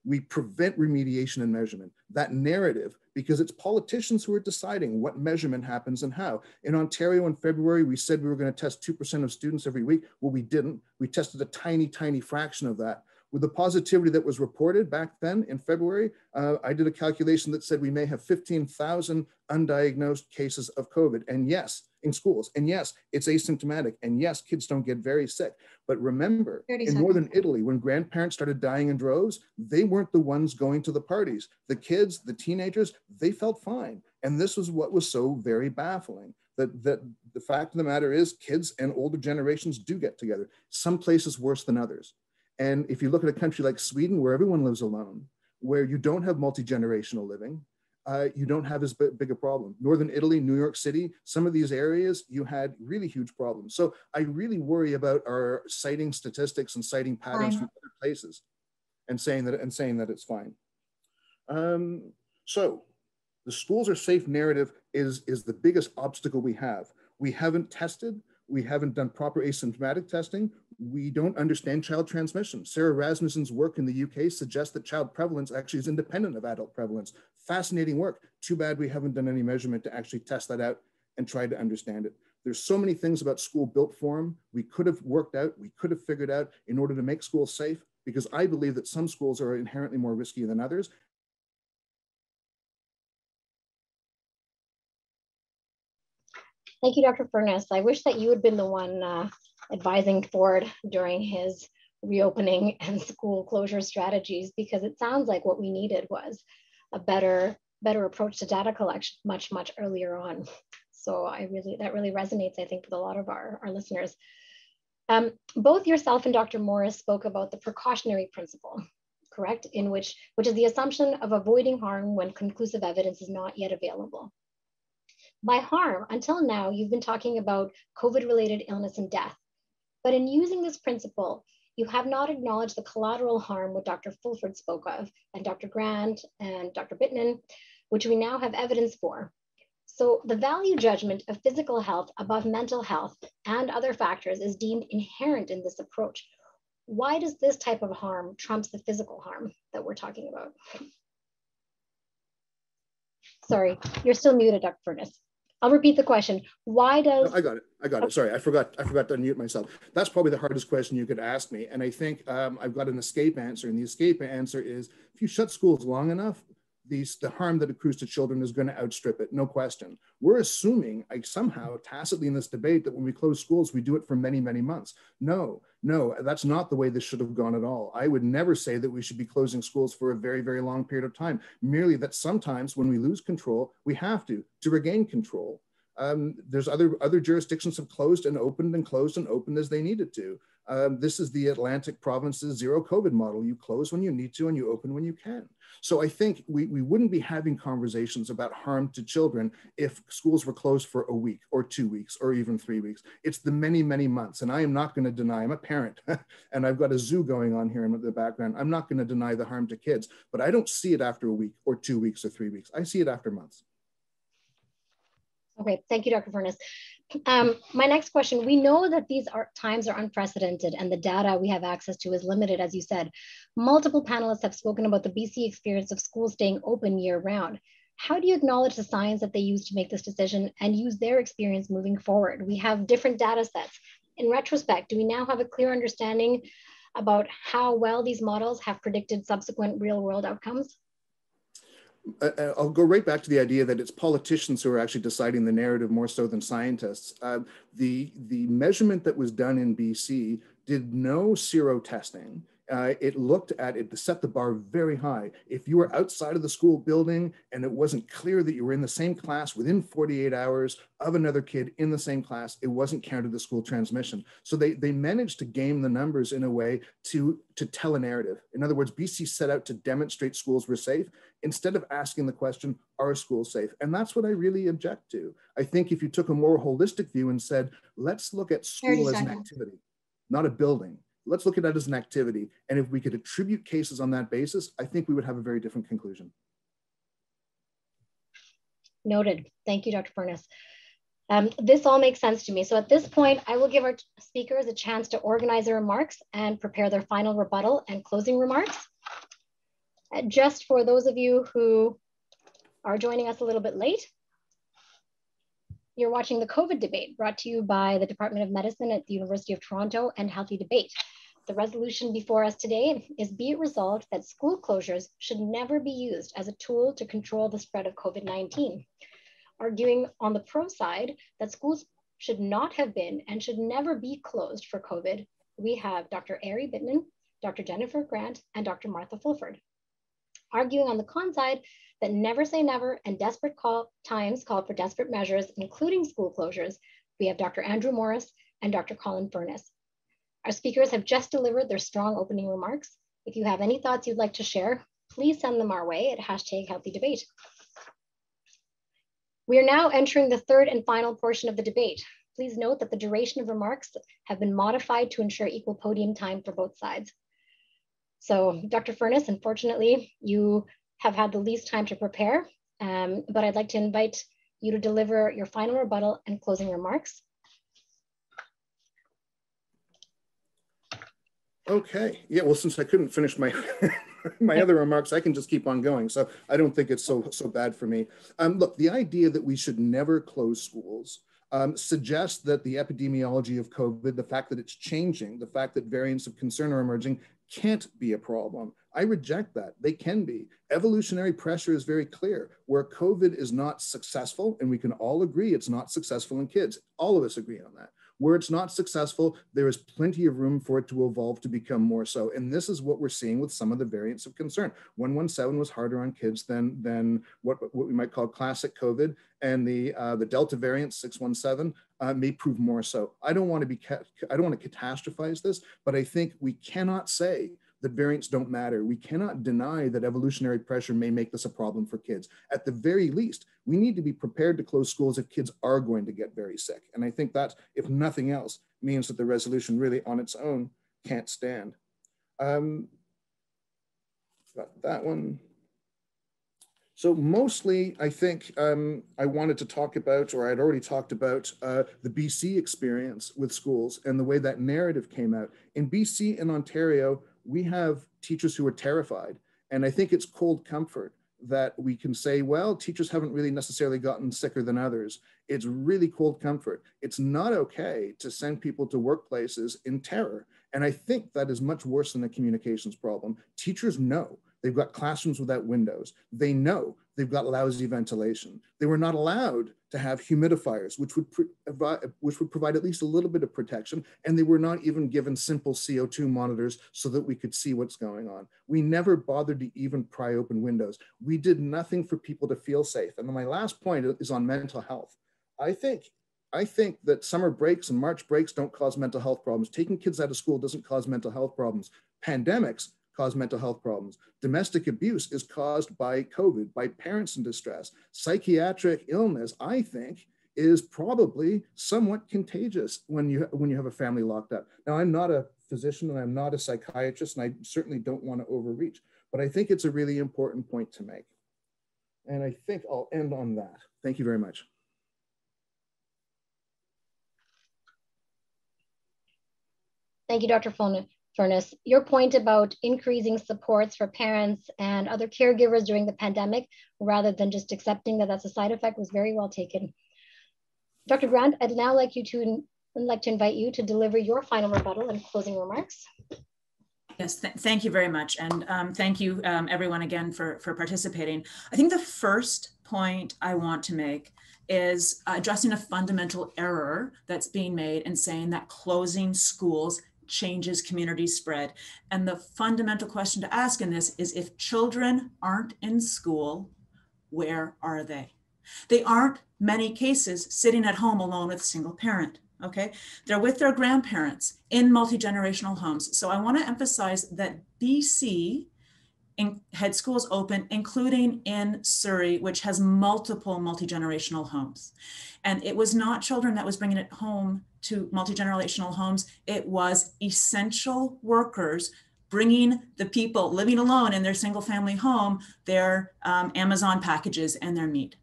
we prevent remediation and measurement. That narrative, because it's politicians who are deciding what measurement happens and how. In Ontario in February, we said we were going to test 2% of students every week. Well, we didn't. We tested a tiny, tiny fraction of that. With the positivity that was reported back then in February, uh, I did a calculation that said we may have 15,000 undiagnosed cases of COVID. And yes, in schools. And yes, it's asymptomatic. And yes, kids don't get very sick. But remember, in seconds. Northern Italy, when grandparents started dying in droves, they weren't the ones going to the parties. The kids, the teenagers, they felt fine. And this was what was so very baffling. That, that the fact of the matter is kids and older generations do get together. Some places worse than others. And if you look at a country like Sweden, where everyone lives alone, where you don't have multi-generational living, uh, you don't have as big a problem. Northern Italy, New York City, some of these areas, you had really huge problems. So I really worry about our citing statistics and citing patterns from other places and saying that, and saying that it's fine. Um, so the schools are safe narrative is, is the biggest obstacle we have. We haven't tested, we haven't done proper asymptomatic testing. We don't understand child transmission. Sarah Rasmussen's work in the UK suggests that child prevalence actually is independent of adult prevalence. Fascinating work. Too bad we haven't done any measurement to actually test that out and try to understand it. There's so many things about school built form we could have worked out, we could have figured out in order to make schools safe, because I believe that some schools are inherently more risky than others. Thank you, Dr. Furness. I wish that you had been the one uh, advising Ford during his reopening and school closure strategies, because it sounds like what we needed was a better, better approach to data collection much, much earlier on. So I really, that really resonates, I think, with a lot of our, our listeners. Um, both yourself and Dr. Morris spoke about the precautionary principle, correct? In which, which is the assumption of avoiding harm when conclusive evidence is not yet available. By harm, until now, you've been talking about COVID-related illness and death. But in using this principle, you have not acknowledged the collateral harm what Dr. Fulford spoke of, and Dr. Grant and Dr. Bitnun, which we now have evidence for. So the value judgment of physical health above mental health and other factors is deemed inherent in this approach. Why does this type of harm trumps the physical harm that we're talking about? Sorry, you're still muted, Dr. Furness. I'll repeat the question. Why does I got it. I got it. Sorry, I forgot. I forgot to unmute myself. That's probably the hardest question you could ask me. And I think um, I've got an escape answer. And the escape answer is if you shut schools long enough, these the harm that accrues to children is going to outstrip it, no question. We're assuming like somehow tacitly in this debate that when we close schools, we do it for many, many months. No, no, that's not the way this should have gone at all. I would never say that we should be closing schools for a very, very long period of time. Merely that sometimes when we lose control, we have to to regain control. Um, there's other other jurisdictions have closed and opened and closed and opened as they needed to. Um, this is the Atlantic province's zero COVID model. You close when you need to and you open when you can. So I think we, we wouldn't be having conversations about harm to children if schools were closed for a week or two weeks or even three weeks. It's the many, many months. And I am not going to deny, I'm a parent and I've got a zoo going on here in the background. I'm not going to deny the harm to kids, but I don't see it after a week or two weeks or three weeks. I see it after months. Okay, thank you, Dr. Furness. Um, my next question, we know that these are, times are unprecedented and the data we have access to is limited, as you said. Multiple panelists have spoken about the BC experience of schools staying open year round. How do you acknowledge the science that they use to make this decision and use their experience moving forward? We have different data sets. In retrospect, do we now have a clear understanding about how well these models have predicted subsequent real world outcomes? I'll go right back to the idea that it's politicians who are actually deciding the narrative more so than scientists. Uh, the, the measurement that was done in BC did no sero testing uh, it looked at it to set the bar very high. If you were outside of the school building and it wasn't clear that you were in the same class within 48 hours of another kid in the same class, it wasn't counted as school transmission. So they, they managed to game the numbers in a way to, to tell a narrative. In other words, BC set out to demonstrate schools were safe instead of asking the question, are schools safe? And that's what I really object to. I think if you took a more holistic view and said, let's look at school as an activity, not a building let's look at that as an activity. And if we could attribute cases on that basis, I think we would have a very different conclusion. Noted. Thank you, Dr. Furness. Um, this all makes sense to me. So at this point, I will give our speakers a chance to organize their remarks and prepare their final rebuttal and closing remarks. Uh, just for those of you who are joining us a little bit late, you're watching the COVID debate brought to you by the Department of Medicine at the University of Toronto and Healthy Debate. The resolution before us today is be it resolved that school closures should never be used as a tool to control the spread of COVID-19. Arguing on the pro side that schools should not have been and should never be closed for COVID, we have Dr. Ari Bitnun, Dr. Jennifer Grant, and Dr. Martha Fulford. Arguing on the con side that never say never and desperate call, times call for desperate measures, including school closures, we have Dr. Andrew Morris and Dr. Colin Furness. Our speakers have just delivered their strong opening remarks. If you have any thoughts you'd like to share, please send them our way at hashtag healthy debate. We are now entering the third and final portion of the debate. Please note that the duration of remarks have been modified to ensure equal podium time for both sides. So Dr. Furness, unfortunately, you have had the least time to prepare, um, but I'd like to invite you to deliver your final rebuttal and closing remarks. Okay. Yeah. Well, since I couldn't finish my my other remarks, I can just keep on going. So I don't think it's so so bad for me. Um, look, the idea that we should never close schools um, suggests that the epidemiology of COVID, the fact that it's changing, the fact that variants of concern are emerging, can't be a problem. I reject that. They can be. Evolutionary pressure is very clear. Where COVID is not successful, and we can all agree it's not successful in kids, all of us agree on that. Where it's not successful, there is plenty of room for it to evolve to become more so. And this is what we're seeing with some of the variants of concern. 117 was harder on kids than, than what, what we might call classic COVID. And the, uh, the Delta variant 617 uh, may prove more so. I don't want to be, I don't want to catastrophize this, but I think we cannot say that variants don't matter. We cannot deny that evolutionary pressure may make this a problem for kids. At the very least, we need to be prepared to close schools if kids are going to get very sick. And I think that, if nothing else, means that the resolution really on its own can't stand. Um, that one. So mostly, I think um, I wanted to talk about, or I'd already talked about, uh, the BC experience with schools and the way that narrative came out. In BC and Ontario, we have teachers who are terrified. And I think it's cold comfort that we can say, well, teachers haven't really necessarily gotten sicker than others. It's really cold comfort. It's not okay to send people to workplaces in terror. And I think that is much worse than a communications problem. Teachers know They've got classrooms without windows. They know they've got lousy ventilation. They were not allowed to have humidifiers, which would, which would provide at least a little bit of protection. And they were not even given simple CO2 monitors so that we could see what's going on. We never bothered to even pry open windows. We did nothing for people to feel safe. And my last point is on mental health. I think I think that summer breaks and March breaks don't cause mental health problems. Taking kids out of school doesn't cause mental health problems. Pandemics cause mental health problems. Domestic abuse is caused by COVID, by parents in distress. Psychiatric illness, I think, is probably somewhat contagious when you when you have a family locked up. Now, I'm not a physician and I'm not a psychiatrist, and I certainly don't want to overreach, but I think it's a really important point to make. And I think I'll end on that. Thank you very much. Thank you, Dr. Fulner. Furness, your point about increasing supports for parents and other caregivers during the pandemic, rather than just accepting that that's a side effect was very well taken. Dr. Grant, I'd now like you to like to invite you to deliver your final rebuttal and closing remarks. Yes, th thank you very much. And um, thank you um, everyone again for, for participating. I think the first point I want to make is addressing a fundamental error that's being made and saying that closing schools changes community spread. And the fundamental question to ask in this is if children aren't in school, where are they? They aren't many cases sitting at home alone with a single parent. Okay, they're with their grandparents in multi generational homes. So I want to emphasize that BC in, had schools open, including in Surrey, which has multiple multi generational homes. And it was not children that was bringing it home to multi-generational homes, it was essential workers bringing the people living alone in their single family home their um, Amazon packages and their meat.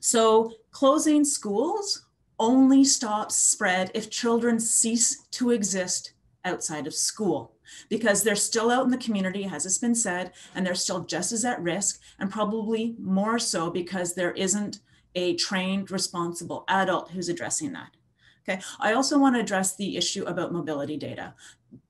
So closing schools only stops spread if children cease to exist outside of school because they're still out in the community, as it's been said, and they're still just as at risk, and probably more so because there isn't a trained, responsible adult who's addressing that. Okay, I also want to address the issue about mobility data.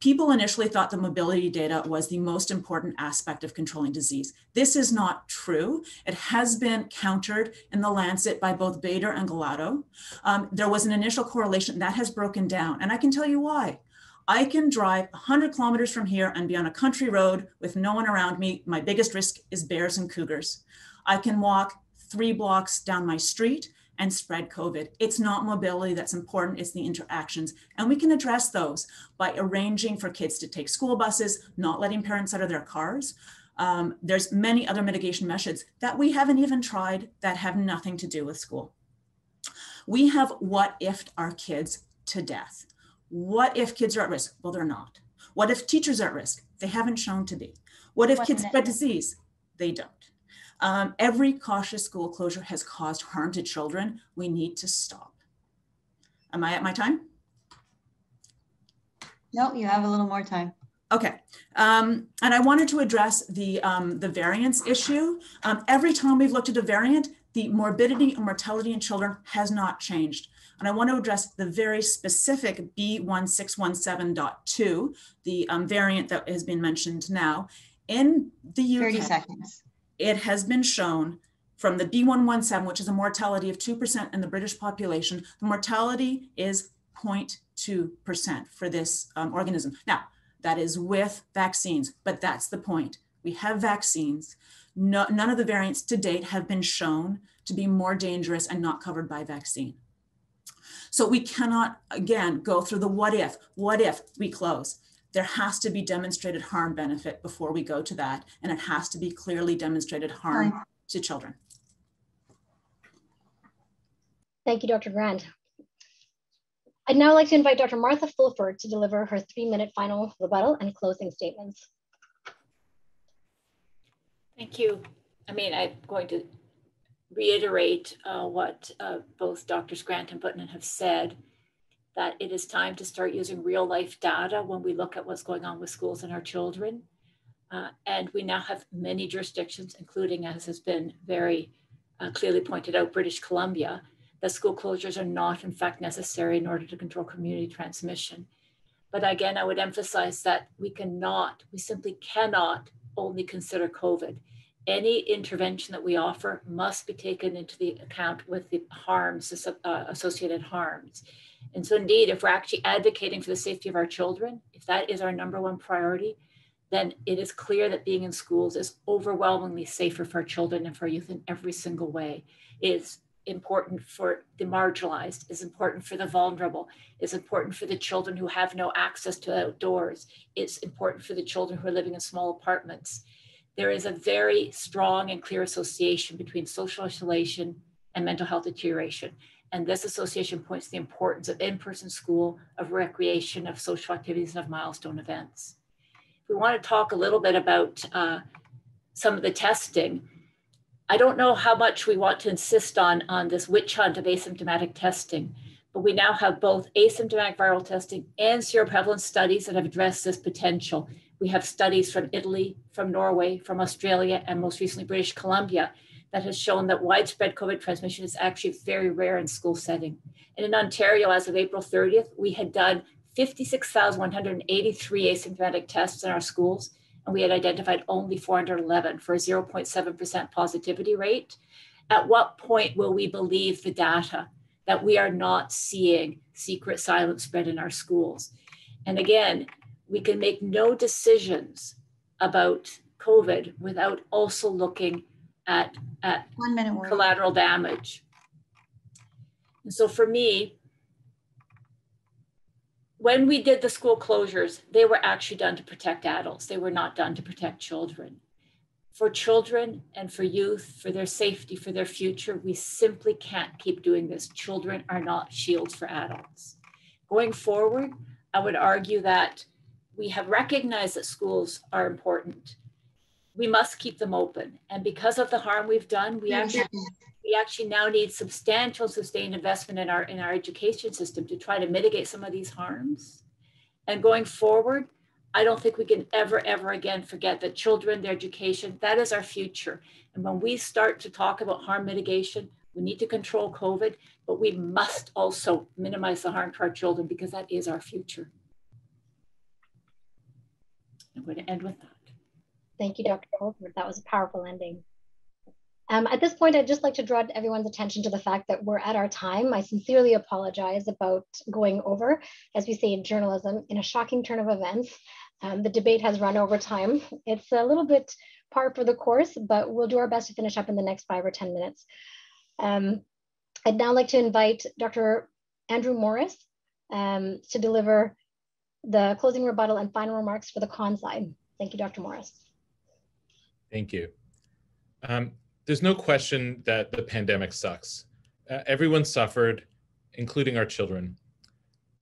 People initially thought the mobility data was the most important aspect of controlling disease. This is not true. It has been countered in the Lancet by both Bader and Galato. Um, there was an initial correlation that has broken down, and I can tell you why. I can drive 100 kilometers from here and be on a country road with no one around me. My biggest risk is bears and cougars. I can walk three blocks down my street and spread COVID. It's not mobility that's important, it's the interactions. And we can address those by arranging for kids to take school buses, not letting parents out of their cars. Um, there's many other mitigation methods that we haven't even tried that have nothing to do with school. We have what if our kids to death. What if kids are at risk? Well, they're not. What if teachers are at risk? They haven't shown to be. What if kids spread disease? They don't. Um, every cautious school closure has caused harm to children. We need to stop. Am I at my time? No, you have a little more time. Okay, um, and I wanted to address the um, the variance issue. Um, every time we've looked at a variant, the morbidity and mortality in children has not changed. And I want to address the very specific B1617.2, the um, variant that has been mentioned now. In the UK, 30 seconds. It has been shown from the B117, which is a mortality of 2% in the British population, the mortality is 0.2% for this um, organism. Now, that is with vaccines, but that's the point. We have vaccines. No, none of the variants to date have been shown to be more dangerous and not covered by vaccine. So we cannot, again, go through the what if, what if we close. There has to be demonstrated harm benefit before we go to that, and it has to be clearly demonstrated harm Fine. to children. Thank you, Dr. Grant. I'd now like to invite Dr. Martha Fulford to deliver her three-minute final rebuttal and closing statements. Thank you. I mean, I'm going to reiterate uh, what uh, both Drs. Grant and Bitnun have said, that it is time to start using real life data when we look at what's going on with schools and our children. Uh, and we now have many jurisdictions, including, as has been very uh, clearly pointed out, British Columbia, that school closures are not in fact necessary in order to control community transmission. But again, I would emphasize that we cannot, we simply cannot only consider COVID any intervention that we offer must be taken into the account with the harms, uh, associated harms. And so indeed, if we're actually advocating for the safety of our children, if that is our number one priority, then it is clear that being in schools is overwhelmingly safer for our children and for youth in every single way. It is important for the marginalized, is important for the vulnerable, is important for the children who have no access to outdoors, it's important for the children who are living in small apartments there is a very strong and clear association between social isolation and mental health deterioration. And this association points to the importance of in-person school, of recreation, of social activities, and of milestone events. We want to talk a little bit about uh, some of the testing. I don't know how much we want to insist on, on this witch hunt of asymptomatic testing, but we now have both asymptomatic viral testing and seroprevalence studies that have addressed this potential we have studies from Italy, from Norway, from Australia, and most recently British Columbia that has shown that widespread COVID transmission is actually very rare in school setting. And in Ontario, as of April 30th, we had done 56,183 asymptomatic tests in our schools, and we had identified only 411 for a 0.7% positivity rate. At what point will we believe the data that we are not seeing secret silent spread in our schools? And again, we can make no decisions about COVID without also looking at, at One minute. Collateral damage. And so for me, when we did the school closures, they were actually done to protect adults. They were not done to protect children. For children and for youth, for their safety, for their future, we simply can't keep doing this. Children are not shields for adults. Going forward, I would argue that we have recognized that schools are important. We must keep them open. And because of the harm we've done, we actually we actually now need substantial sustained investment in our in our education system to try to mitigate some of these harms. And going forward, I don't think we can ever, ever again forget that children, their education, that is our future. And when we start to talk about harm mitigation, We need to control COVID, but we must also minimize the harm to our children because that is our future. I'm going to end with that. Thank you, Dr. Fulford. That was a powerful ending. Um, at this point, I'd just like to draw everyone's attention to the fact that we're at our time. I sincerely apologize about going over, as we say in journalism, in a shocking turn of events. Um, the debate has run over time. It's a little bit par for the course, but we'll do our best to finish up in the next five or 10 minutes. Um, I'd now like to invite Dr. Andrew Morris um, to deliver the closing rebuttal and final remarks for the con side. Thank you, Dr. Morris. Thank you. Um, there's no question that the pandemic sucks. Uh, everyone suffered, including our children.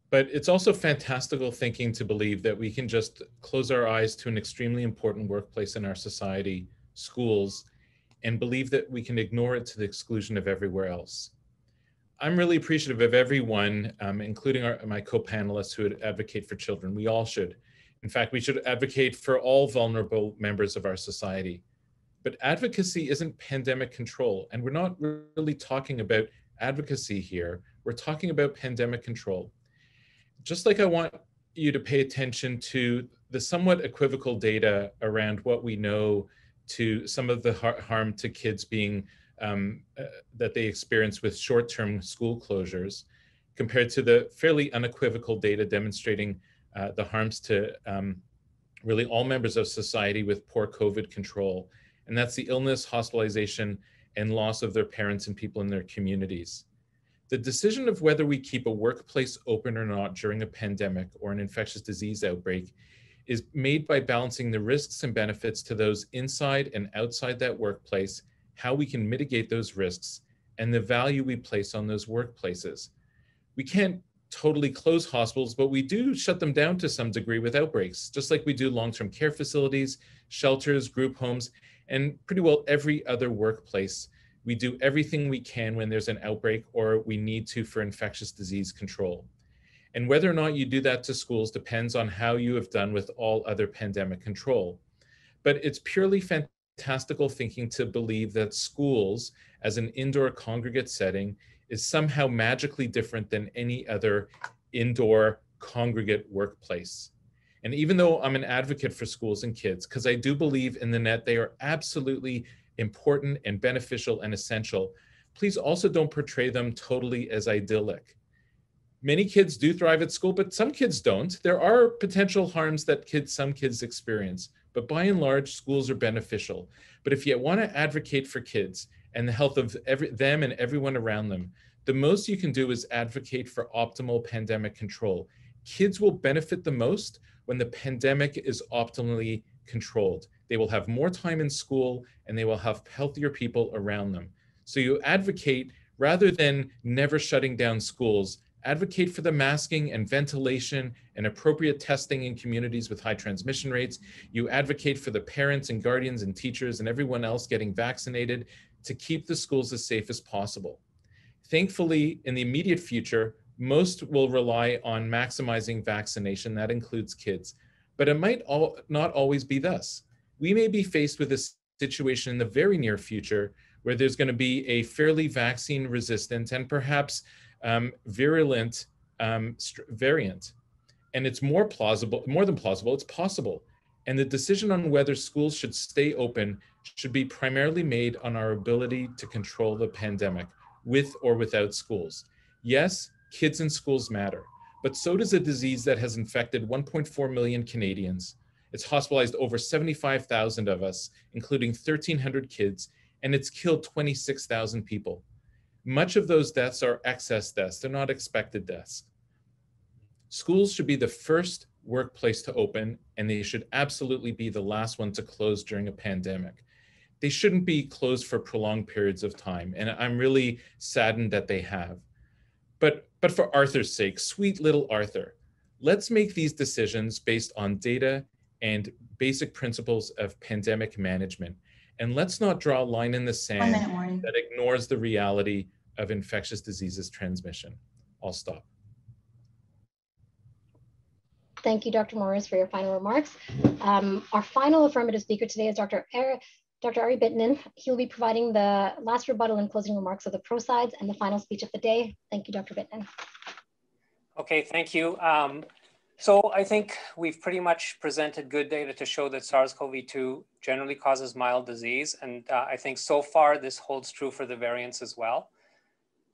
But it's also fantastical thinking to believe that we can just close our eyes to an extremely important workplace in our society, schools, and believe that we can ignore it to the exclusion of everywhere else. I'm really appreciative of everyone, um, including our, my co-panelists who advocate for children. We all should. In fact, we should advocate for all vulnerable members of our society. But advocacy isn't pandemic control. And we're not really talking about advocacy here. We're talking about pandemic control. Just like I want you to pay attention to the somewhat equivocal data around what we know to some of the har harm to kids being um, uh, that they experience with short-term school closures compared to the fairly unequivocal data demonstrating uh, the harms to um, really all members of society with poor COVID control and that's the illness, hospitalization, and loss of their parents and people in their communities. The decision of whether we keep a workplace open or not during a pandemic or an infectious disease outbreak is made by balancing the risks and benefits to those inside and outside that workplace, how we can mitigate those risks, and the value we place on those workplaces. We can't totally close hospitals, but we do shut them down to some degree with outbreaks, just like we do long-term care facilities, shelters, group homes, and pretty well every other workplace. We do everything we can when there's an outbreak or we need to for infectious disease control. And whether or not you do that to schools depends on how you have done with all other pandemic control. But it's purely fantastical thinking to believe that schools as an indoor congregate setting is somehow magically different than any other indoor congregate workplace. And even though I'm an advocate for schools and kids, because I do believe in the net, they are absolutely important and beneficial and essential. Please also don't portray them totally as idyllic. Many kids do thrive at school, but some kids don't. There are potential harms that kids, some kids experience, but by and large, schools are beneficial. But if you want to advocate for kids and the health of every, them and everyone around them, the most you can do is advocate for optimal pandemic control. Kids will benefit the most when the pandemic is optimally controlled. They will have more time in school and they will have healthier people around them. So you advocate rather than never shutting down schools, advocate for the masking and ventilation and appropriate testing in communities with high transmission rates. You advocate for the parents and guardians and teachers and everyone else getting vaccinated to keep the schools as safe as possible. Thankfully, in the immediate future, most will rely on maximizing vaccination. That includes kids. But it might all, not always be thus. We may be faced with a situation in the very near future where there's going to be a fairly vaccine resistant and perhaps um, virulent um, variant. And it's more plausible, more than plausible, it's possible. And the decision on whether schools should stay open should be primarily made on our ability to control the pandemic with or without schools. Yes, kids in schools matter, but so does a disease that has infected 1.4 million Canadians. It's hospitalized over 75,000 of us, including 1,300 kids, and it's killed 26,000 people. Much of those deaths are excess deaths, they're not expected deaths. Schools should be the first workplace to open, and they should absolutely be the last one to close during a pandemic. They shouldn't be closed for prolonged periods of time, and I'm really saddened that they have. But, but for Arthur's sake, sweet little Arthur, let's make these decisions based on data and basic principles of pandemic management. And let's not draw a line in the sand that ignores the reality of infectious diseases transmission. I'll stop. Thank you, Dr. Morris, for your final remarks. Um, our final affirmative speaker today is Dr. Dr. Ari Bitnun. He'll be providing the last rebuttal and closing remarks of the pro sides and the final speech of the day. Thank you, Dr. Bitnun. Okay, thank you. Um, so I think we've pretty much presented good data to show that SARS-CoV-2 generally causes mild disease. And uh, I think so far this holds true for the variants as well.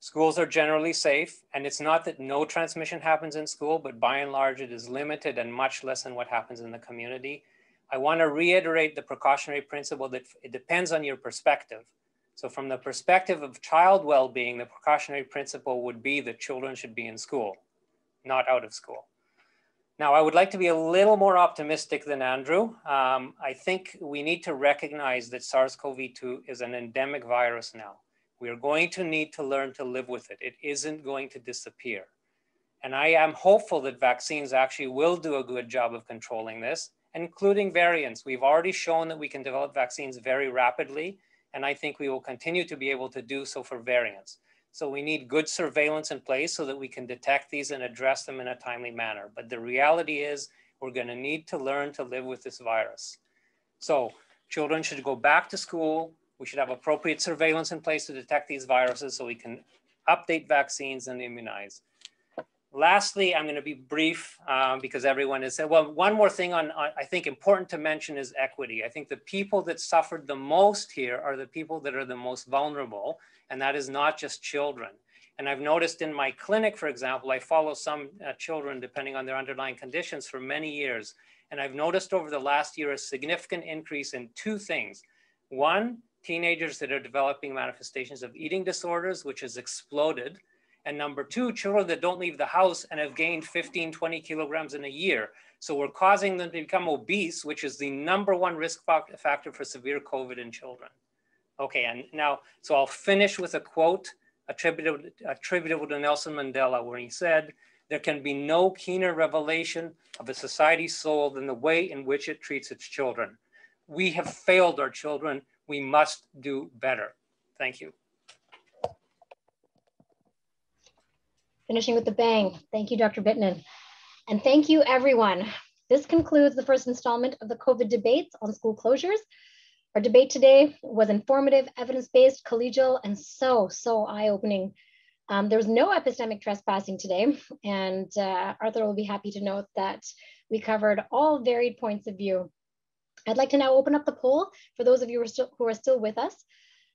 Schools are generally safe, and it's not that no transmission happens in school, but by and large it is limited and much less than what happens in the community. I wanna reiterate the precautionary principle that it depends on your perspective. So from the perspective of child well-being, the precautionary principle would be that children should be in school, not out of school. Now, I would like to be a little more optimistic than Andrew. Um, I think we need to recognize that SARS-CoV-2 is an endemic virus now. We are going to need to learn to live with it. It isn't going to disappear. And I am hopeful that vaccines actually will do a good job of controlling this, including variants. We've already shown that we can develop vaccines very rapidly, and I think we will continue to be able to do so for variants. So we need good surveillance in place so that we can detect these and address them in a timely manner. But the reality is we're gonna need to learn to live with this virus. So children should go back to school. We should have appropriate surveillance in place to detect these viruses so we can update vaccines and immunize. Lastly, I'm gonna be brief um, because everyone has said, well, one more thing on, on, I think important to mention is equity. I think the people that suffered the most here are the people that are the most vulnerable and that is not just children. And I've noticed in my clinic, for example, I follow some uh, children depending on their underlying conditions for many years. And I've noticed over the last year a significant increase in two things. One, teenagers that are developing manifestations of eating disorders, which has exploded. And number two, children that don't leave the house and have gained 15, 20 kilograms in a year. So we're causing them to become obese, which is the number one risk factor for severe COVID in children. Okay, and now, so I'll finish with a quote attributable, attributable to Nelson Mandela, where he said, there can be no keener revelation of a society's soul than the way in which it treats its children. We have failed our children. We must do better. Thank you. Finishing with the bang. Thank you, Dr. Bitnun. And thank you, everyone. This concludes the first installment of the COVID debates on school closures. Our debate today was informative, evidence-based, collegial, and so, so eye-opening. Um, there was no epistemic trespassing today, and uh, Arthur will be happy to note that we covered all varied points of view. I'd like to now open up the poll for those of you who are still, who are still with us.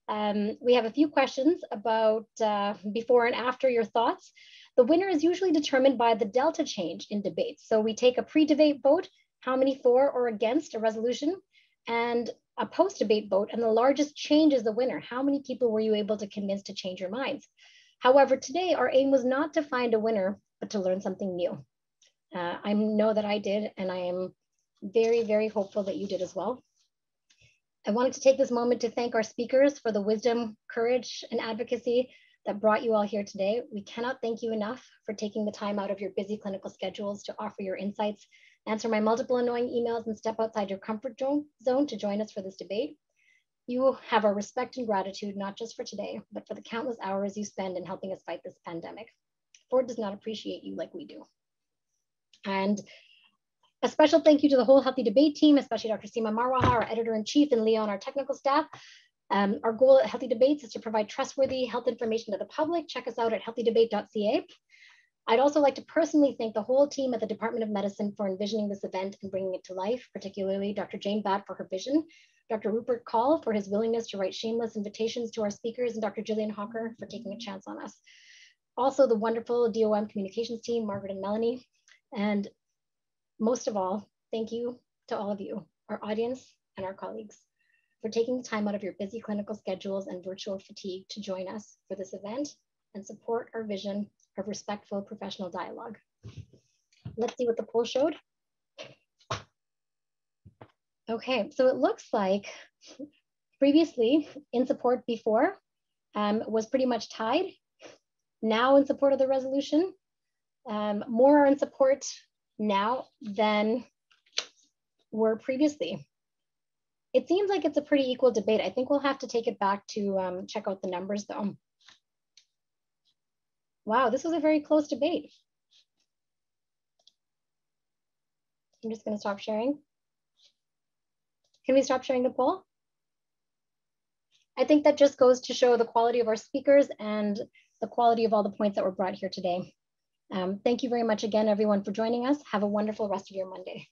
Um, we have a few questions about uh, before and after your thoughts. The winner is usually determined by the delta change in debates. So we take a pre-debate vote, how many for or against a resolution, and a post debate vote, and the largest change is the winner. How many people were you able to convince to change your minds? However, today our aim was not to find a winner, but to learn something new. Uh, I know that I did, and I am very, very hopeful that you did as well. I wanted to take this moment to thank our speakers for the wisdom, courage, and advocacy that brought you all here today. We cannot thank you enough for taking the time out of your busy clinical schedules to offer your insights answer my multiple annoying emails, and step outside your comfort zone to join us for this debate. You have our respect and gratitude, not just for today, but for the countless hours you spend in helping us fight this pandemic. Ford does not appreciate you like we do. And a special thank you to the whole Healthy Debate team, especially Dr. Seema Marwaha, our editor-in-chief, and Leon, our technical staff. Um, our goal at Healthy Debates is to provide trustworthy health information to the public. Check us out at healthydebate.ca. I'd also like to personally thank the whole team at the Department of Medicine for envisioning this event and bringing it to life, particularly Dr. Jane Batt for her vision, Dr. Rupert Kaul for his willingness to write shameless invitations to our speakers, and Dr. Gillian Hawker for taking a chance on us. Also the wonderful DOM communications team, Margaret and Melanie. And most of all, thank you to all of you, our audience and our colleagues for taking the time out of your busy clinical schedules and virtual fatigue to join us for this event and support our vision of respectful professional dialogue. Let's see what the poll showed. Okay, so it looks like previously in support before um, was pretty much tied. Now in support of the resolution, um, more are in support now than were previously. It seems like it's a pretty equal debate. I think we'll have to take it back to um, check out the numbers though. Wow, this was a very close debate. I'm just gonna stop sharing. Can we stop sharing the poll? I think that just goes to show the quality of our speakers and the quality of all the points that were brought here today. Um, thank you very much again, everyone, for joining us. Have a wonderful rest of your Monday.